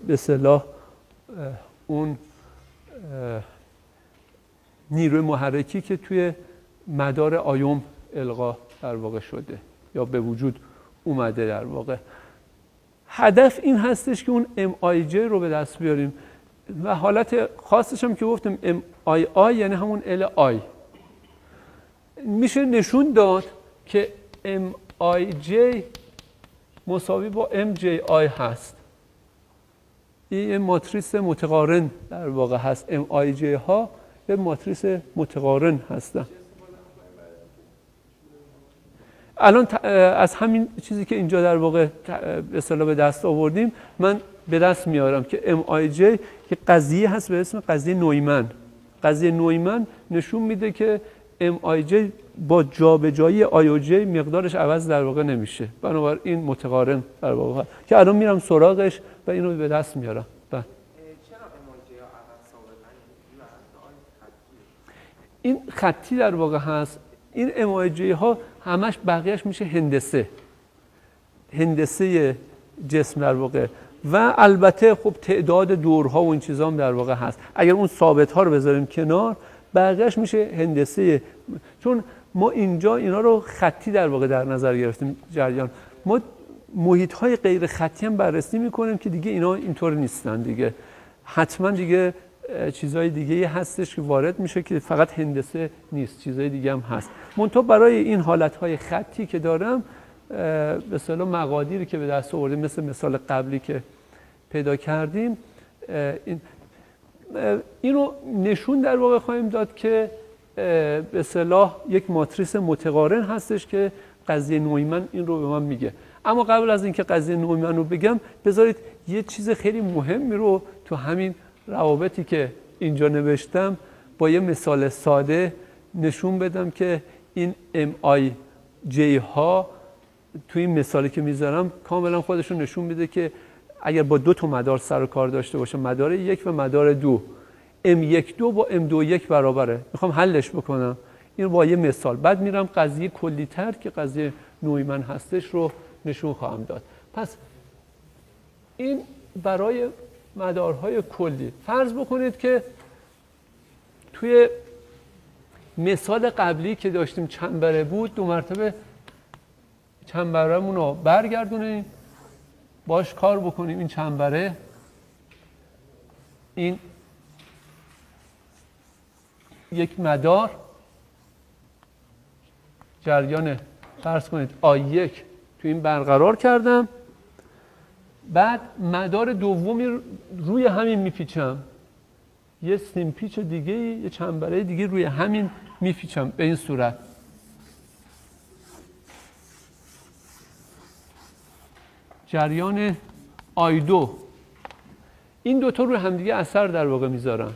Speaker 1: به صلاح اون نیروی محرکی که توی مدار آیوم القا در واقع شده یا به وجود اومده در واقع. هدف این هستش که اون ام رو به دست بیاریم و حالت خاصش هم که گفتم ام آی آی یعنی همون ال آی میشه نشون داد که ام آی جی مساوی با ام جی آی هست. این ماتریس متقارن در واقع هست. ام آی جی ها به ماتریس متقارن هستن. الان از همین چیزی که اینجا در واقع به به دست آوردیم من به دست میارم که ام آی جی یه قضیه هست به اسم قضیه نویمن. قضیه نویمن نشون میده که ام آی جی با جابجایی جی مقدارش عوض در واقع نمیشه. بنابراین متقارن در واقع. که الان میرم سراغش و اینو به دست میارم بله. این خطی در واقع هست. این ام ها همش بقیهش میشه هندسه. هندسه جسم در واقع. و البته خب تعداد دورها و این چیزا هم در واقع هست. اگر اون ثابت ها رو بذاریم کنار بقیهش میشه هندسه. چون ما اینجا اینا رو خطی در واقع در نظر گرفتیم جریان. ما محیط های غیر خطی هم بررسی می‌کنیم که دیگه اینا اینطور نیستن دیگه. حتما دیگه چیزهای دیگه هستش که وارد میشه که فقط هندسه نیست چیزهای دیگه هم هست. منتها برای این حالتهای خطی که دارم به اصطلاح مقادیری که به دست آوردیم مثل مثال قبلی که پیدا کردیم این اینو نشون در واقع خواهیم داد که به صلاح یک ماتریس متقارن هستش که قضیه نویمن این رو به من میگه. اما قبل از اینکه قضیه نویمن رو بگم بذارید یه چیز خیلی مهمی رو تو همین روابطی که اینجا نوشتم با یه مثال ساده نشون بدم که این جی ها تو این مثالی که می‌ذارم کاملا خودشون نشون میده که اگر با دو تا مدار سر و کار داشته باشه مدار یک و مدار دو. ام یک دو با ام دو یک برابره. می‌خوام حلش بکنم. این با یه مثال. بعد میرم قضیه کلی تر که قضیه نویمن هستش رو نشون خواهم داد. پس این برای مدارهای کلی. فرض بکنید که توی مثال قبلی که داشتیم چنبره بود دو مرتبه چنبرمون رو برگردونیم باش کار بکنیم این چنبره. این یک مدار. جریان فرض کنید آی یک تو این برقرار کردم. بعد مدار دومی روی همین میپیچم. یه سیمپیچ دیگه یه چنبره دیگه روی همین میپیچم. به این صورت. جریان آی دو این دوتا روی همدیگه اثر در واقع می‌ذارن.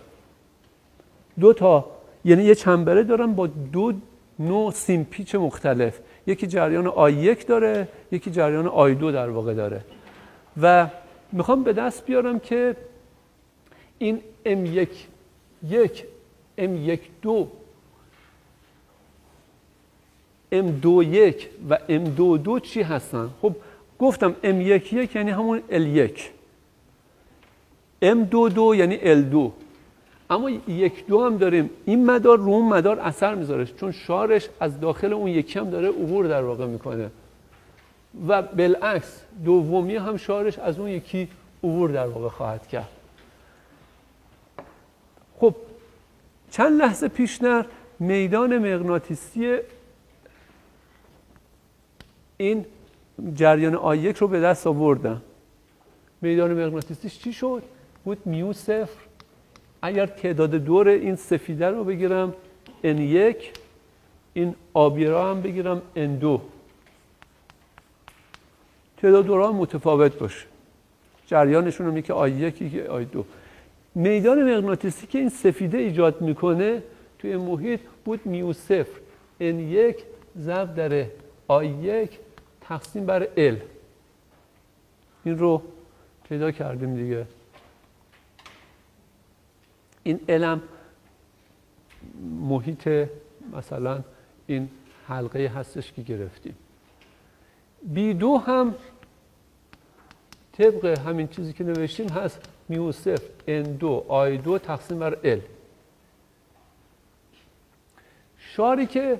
Speaker 1: دو تا یعنی یه چنبره دارم با دو نوع سیمپیچ مختلف. یکی جریان آی یک داره یکی جریان آی دو در واقع داره. و می‌خوام به دست بیارم که این ام یک یک ام یک دو ام دو یک و ام دو دو چی هستن؟ خب گفتم ام یک یک یعنی همون ال یک. ام دو دو یعنی ال دو. اما یک دو هم داریم. این مدار رو اون مدار اثر می‌ذاره چون شارش از داخل اون یکی هم داره عبور در واقع می‌کنه. و بالعکس دومی هم شارش از اون یکی عبور در واقع خواهد کرد. خب چند لحظه پیشتر میدان مغناطیسی این جریان آی رو به دست آوردم میدان مغناطیسیش چی شد؟ بود میو صفر. اگر تعداد دور این سفیده رو بگیرم ان یک. این آبی را هم بگیرم ان دو. تعداد دورها متفاوت باشه. جریانشون رو که آی یکی که آی دو. میدان مغناطیسی که این سفیده ایجاد می‌کنه توی محیط بود میو صفر. ان یک ضرب در آی یک تقسیم بر ال. این رو پیدا کردیم دیگه. این علم محیط مثلا این حلقه هستش که گرفتیم. بی دو هم طبق همین چیزی که نوشتیم هست میو صفر ان دو آی دو تقسیم بر ال. شاری که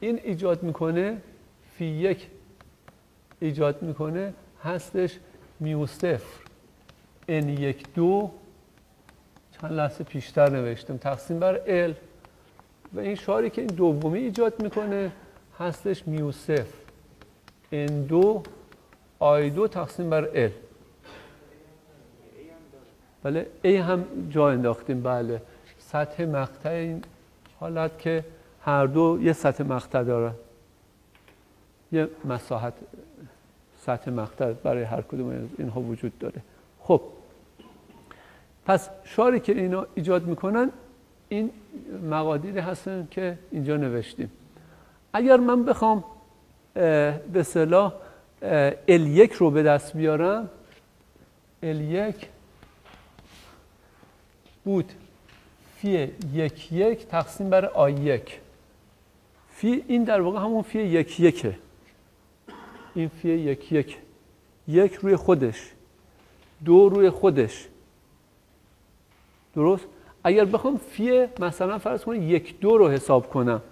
Speaker 1: این ایجاد می‌کنه فی یک ایجاد می‌کنه هستش میو صفر ان یک دو چند لحظه پیشتر نوشتم تقسیم بر ال. و این شاری که این دومی ایجاد می‌کنه هستش میو صفر ان دو آی دو تقسیم بر ال. بله ای هم جا انداختیم بله. سطح مقطع این حالت که هر دو یه سطح مقطع داره. یه مساحت سطح مقطع برای هر کدوم اینها وجود داره. خب پس شاری که اینا ایجاد می‌کنن این مقادیری هستن که اینجا نوشتیم. اگر من بخوام به صلاح ال یک رو به دست بیارم ال یک بود. فی یک یک تقسیم بر آی یک. فی این در واقع همون فی یک یکه. این فی یک یک. یک روی خودش. دو روی خودش. درست؟ اگر بخوام فی مثلا فرض کنید یک دو رو حساب کنم.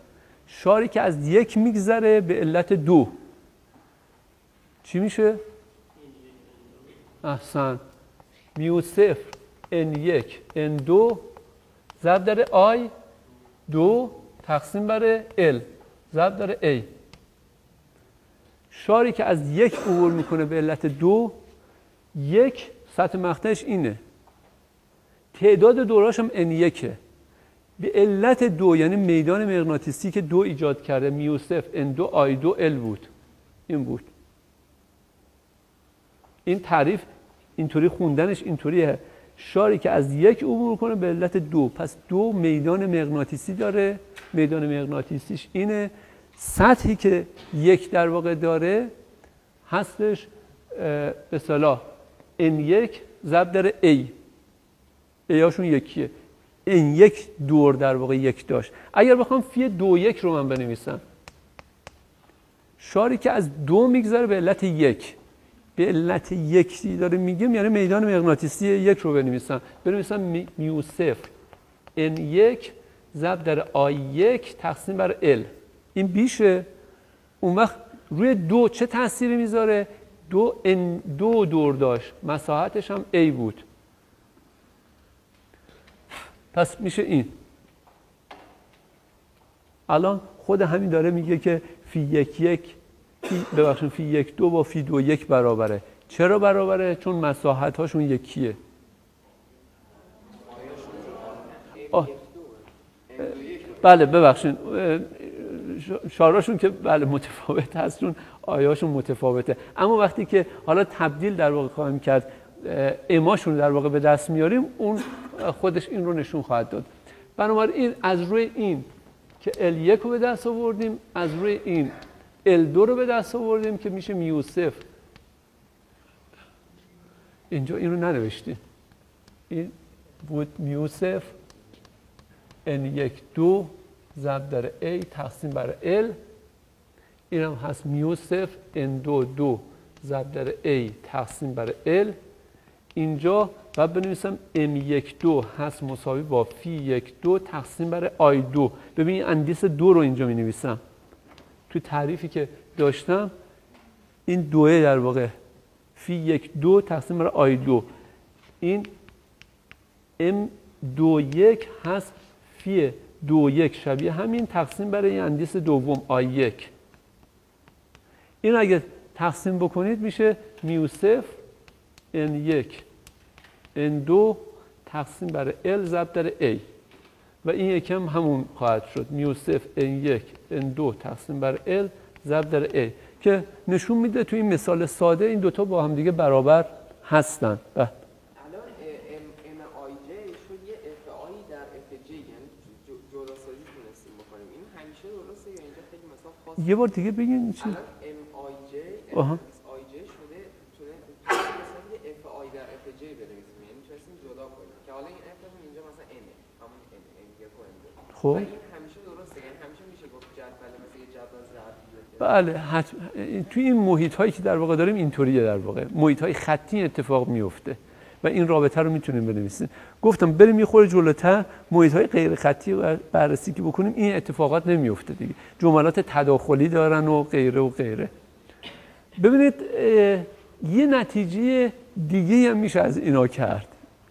Speaker 1: شاری که از یک میگذره به علت دو. چی میشه؟ احسن. میو صفر. ان یک ان دو ضرب در آی دو تقسیم بر ال ضرب در ای شاری که از یک عبور می‌کنه به علت دو یک سطح مقطعش اینه. تعداد دوراش هم ان یکه به علت دو یعنی میدان مغناطیسی که دو ایجاد کرده میوسف ان دو آی دو ال بود. این بود. این تعریف اینطوری خوندنش اینطوریه. شاری که از یک عبور کنه به علت دو. پس دو میدان مغناطیسی داره. میدان مغناطیسیش اینه. سطحی که یک در واقع داره هستش به صلاح ان یک ضرب در ای هاشون یکیه. این یک دور در واقع یک داشت. اگر بخوام فی دو یک رو من بنویسم. شاری که از دو میگذره به علت یک. به علت یکی داره میگیم یعنی میدان مغناطیسی یک رو بنویسم بنویسم میو صفر. ان یک ضرب در آی یک تقسیم بر ال. این بیشه. اون وقت روی دو چه تأثیری می‌ذاره؟ دو ان دو دور داشت. مساحتش هم ای بود. پس میشه این. الان خود همین داره میگه که فی یک یک فی ببخشید فی یک دو با فی دو یک برابره. چرا برابره؟ چون مساحت هاشون یکیه. آه. بله ببخشید. شاراشون که بله متفاوت هست آیاشون متفاوته. اما وقتی که حالا تبدیل در واقع خواهیم کرد اماشون در واقع به دست میاریم اون خودش این رو نشون خواهد داد. بنابراین از روی این که L1 رو به دست آوردیم از روی این L2 رو به دست آوردیم که میشه میوسف. اینجا این رو ننوشتیم این بود میو صفر N1 دو ضرب در A تقسیم بر L. این هم هست میو صفر N2 دو ضرب در A تقسیم بر L. اینجا و بنویسم M12 هست مساوی با فی یک دو تقسیم بر آی دو. ببین اندیس دو رو اینجا می نویسم تو تعریفی که داشتم این دوه در واقع فی یک دو تقسیم بر آی دو. این ام دو یک هست فی دو یک شبیه همین تقسیم برای این اندیس دوم آی یک. این اگه تقسیم بکنید میشه میو صفر ان یک. ان دو تقسیم بر ال ضرب در A و این یکم همون خواهد شد. میو صفر ان یک ان دو تقسیم بر ال ضرب در A که نشون میده تو این مثال ساده این دوتا با هم دیگه برابر هستن.
Speaker 2: یه جی یعنی
Speaker 1: یه بار دیگه بگین چی؟
Speaker 2: الان ام. آی جی شده تونه مثلا یه اف آی در اف جی بنویسیم یعنی می‌تونستیم جدا کنیم که حالا این اف اینجا مثلا n همون n n یک و n دو و
Speaker 1: خب
Speaker 2: این همیشه درسته یعنی همیشه میشه گفت جدول مثل یه جدول ضربی
Speaker 1: بله حتم توی این محیط هایی که در واقع داریم اینطوریه در واقع. محیط های خطی اتفاق میفته و این رابطه رو می‌تونیم بنویسیم. گفتم بریم یه خورده جلوتر محیط های غیر خطی رو بررسی که بکنیم این اتفاقات نمیفته دیگه. جملات تداخلی دارن و غیره و غیره. ببینید یه نتیجه دیگه هم میشه از اینا کرد.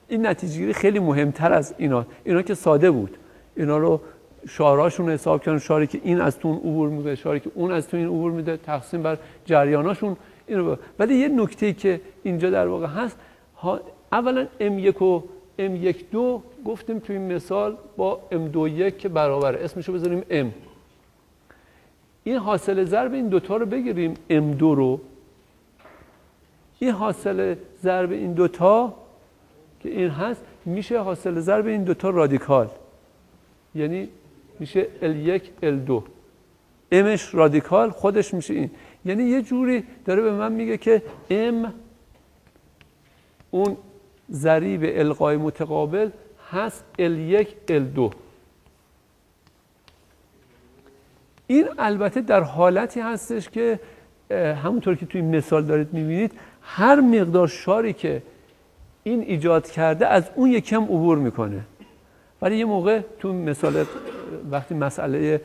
Speaker 1: این نتیجه خیلی مهمتر از اینا. اینا که ساده بود. اینا رو شاراشون حساب کردن شاری که این از تو اون عبور میده شاری که اون از تو این عبور میده تقسیم بر جریاناشون اینو ولی یه نکته که اینجا در واقع هست اولا M1 و M1 دو گفتیم توی این مثال با M21 که برابره. اسمشو بذاریم M. این حاصل ضرب این دوتا رو بگیریم M2 رو. این حاصل ضرب این دوتا که این هست میشه حاصل ضرب این دوتا رادیکال. یعنی میشه L1 L2 امش رادیکال خودش میشه این. یعنی یه جوری داره به من میگه که M اون ضریب القای متقابل هست L1 L2 این البته در حالتی هستش که همونطور که توی مثال دارید می‌بینید هر مقدار شاری که این ایجاد کرده از اون یکم عبور می‌کنه. ولی یه موقع تو مثال وقتی مسئله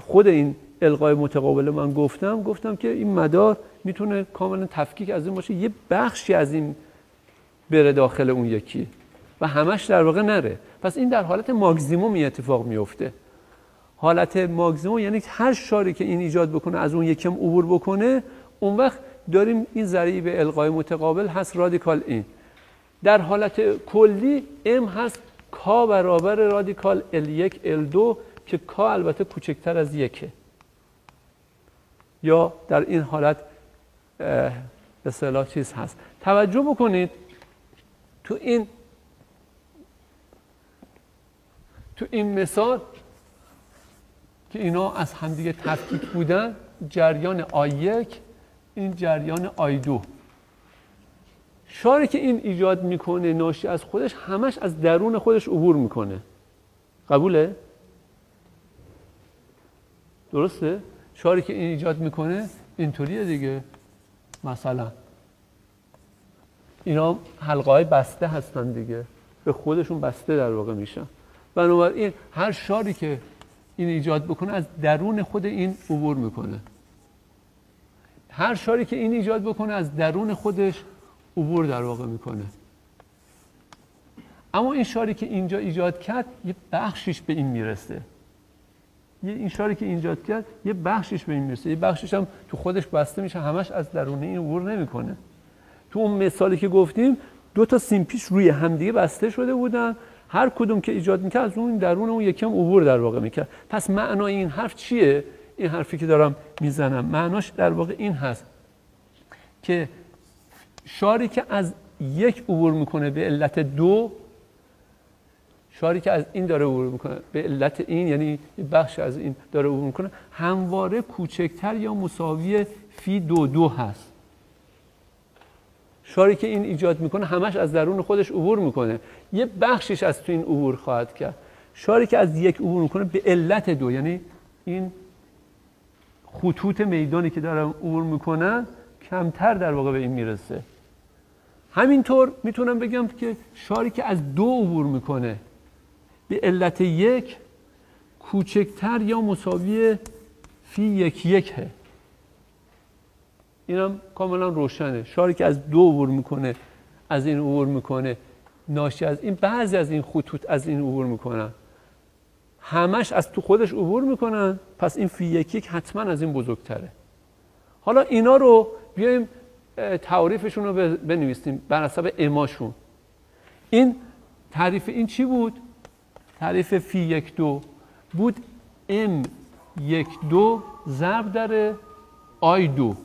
Speaker 1: خود این القای متقابل من گفتم گفتم که این مدار می‌تونه کاملا تفکیک از این باشه یه بخشی از این بره داخل اون یکی و همش در واقع نره. پس این در حالت ماکزیموم اتفاق میفته حالت ماکزیموم یعنی هر شاری که این ایجاد بکنه از اون یکم عبور بکنه اون وقت داریم این ضریب القای متقابل هست رادیکال این. در حالت کلی ام هست کا برابر رادیکال L1 L2 که کا البته کوچکتر از یکه. یا در این حالت به اصطلاح چیز هست. توجه بکنید تو این تو این مثال که اینا از همدیگه تفکیک بودن جریان آی یک این جریان آی دو. شاری که این ایجاد می‌کنه ناشی از خودش همش از درون خودش عبور می‌کنه. قبوله؟ درسته؟ شاری که این ایجاد می‌کنه اینطوریه دیگه. مثلا اینا حلقه های بسته هستن دیگه. به خودشون بسته در واقع میشن. بنابراین هر شاری که این ایجاد بکنه از درون خود این عبور می‌کنه. هر شاری که این ایجاد بکنه از درون خودش عبور در واقع می‌کنه. اما این شاری که اینجا ایجاد کرد یه بخشیش به این می‌رسه. یه این شاری که ایجاد کرد یه بخشیش به این می‌رسه. یه بخشیش هم تو خودش بسته میشه همش از درون این عبور نمی‌کنه. تو اون مثالی که گفتیم دو تا سیمپیش روی همدیگه بسته شده بودن. هر کدوم که ایجاد می‌کرد از اون درون اون یکم عبور در واقع می‌کرد. پس معنای این حرف چیه؟ این حرفی که دارم می‌زنم. معناش در واقع این هست که شاری که از یک عبور می‌کنه به علت دو شاری که از این داره عبور می‌کنه به علت این یعنی بخش از این داره عبور می‌کنه همواره کوچکتر یا مساوی فی دو دو هست. شاری که این ایجاد می‌کنه همش از درون خودش عبور می‌کنه. یه بخشش از تو این عبور خواهد کرد. شاری که از یک عبور می‌کنه به علت دو یعنی این خطوط میدانی که دارن عبور می‌کنن کمتر در واقع به این می‌رسه. همینطور می‌تونم بگم که شاری که از دو عبور می‌کنه به علت یک کوچکتر یا مساوی فی یک یکه اینم کاملا روشنه. شاری که از دو عبور می‌کنه از این عبور می‌کنه ناشی از این بعضی از این خطوط از این عبور می‌کنن. همش از تو خودش عبور می‌کنن پس این فی یک حتما از این بزرگتره. حالا اینا رو بیایم تعریفشون رو بنویسیم بر حسب اماشون. این تعریف این چی بود؟ تعریف فی یک دو بود. ام یک دو ضرب در آی دو.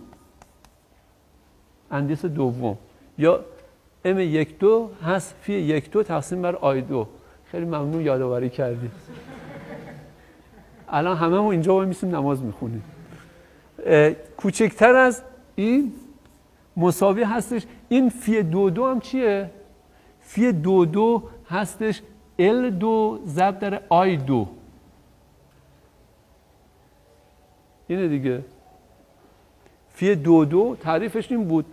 Speaker 1: اندیس دوم. یا ام یک دو هست فی یک دو تقسیم بر آی دو. خیلی ممنون یادآوری کردی. الان همه ما اینجا وایمیسیم نماز می‌خونیم. کوچکتر از این مساوی هستش. این فی دو دو هم چیه؟ فی دو دو هستش. L دو ضرب در I دو. اینه دیگه. فی دو دو تعریفش این بود.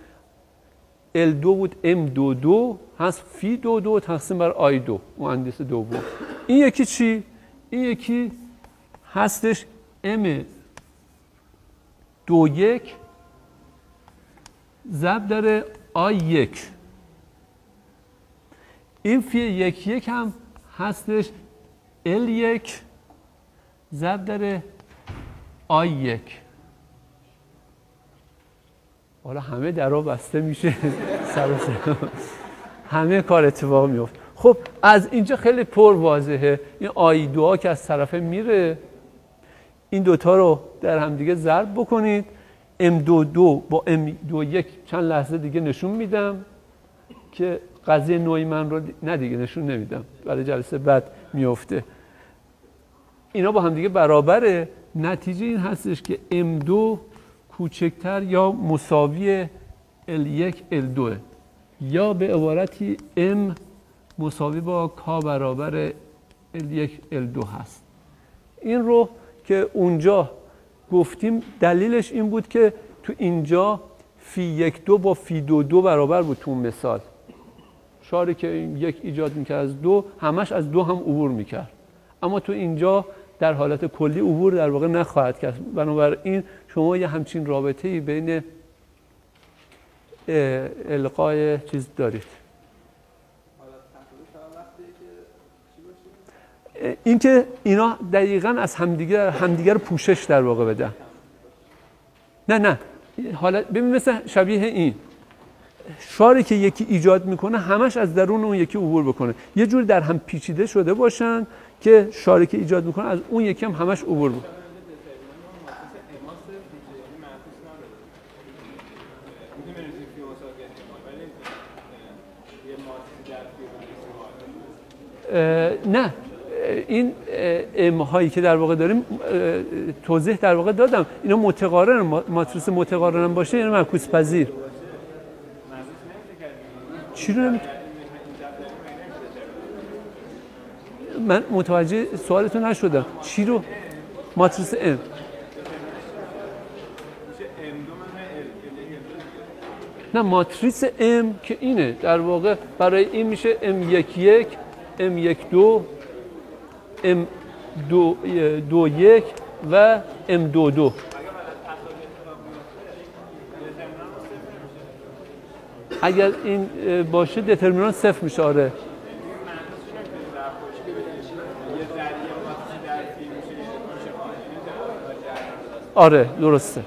Speaker 1: L دو بود M دو دو هست. فی دو دو تقسیم بر I دو. اون اندیس دوم. این یکی چی؟ این یکی هستش. M دو یک ضرب در آی یک. این فی یک یک هم هستش. ال یک ضرب در آی یک. حالا همه درا بسته میشه. سر همه کار اتفاق میفت خب از اینجا خیلی پر واضحه. این آی دو که از طرفه میره. این دوتا رو در همدیگه ضرب بکنید. ام دو دو با ام دو یک چند لحظه دیگه نشون میدم که قضیه من رو نه دیگه نشون نمیدم. برای جلسه بعد میفته اینا با هم دیگه برابره. نتیجه این هستش که ام دو کوچکتر یا مساوی L1 L2 یا به عبارتی M مساوی با K برابر L1 L2 هست. این رو که اونجا گفتیم دلیلش این بود که تو اینجا فی یک دو با فی دو دو برابر بود تو مثال. شاری که یک ایجاد می‌کرد از دو همش از دو هم عبور می‌کرد. اما تو اینجا در حالت کلی عبور در واقع نخواهد کرد. بنابراین شما یه همچین رابطه ای بین القای چیز دارید. اینکه اینا دقیقا از همدیگر همدیگر پوشش در واقع بدن نه نه. حالا ببین مثل شبیه این. شاری که یکی ایجاد می‌کنه همش از درون اون یکی عبور بکنه. یه جور در هم پیچیده شده باشن که شاری که ایجاد می‌کنه از اون یکی هم همش عبور بکنه. نه. این ام هایی که در واقع داریم توضیح در واقع دادم. اینا متقارن ماتریس متقارن باشه یعنی معکوس پذیر. چی رو من متوجه سوالتون نشدم. چی رو؟ ماتریس ام. نه ماتریس ام که اینه. در واقع برای این میشه ام یک یک ام یک دو. ام دو, دو یک و ام دو دو. اگر این باشه دترمینان صفر میشه آره. آره درسته.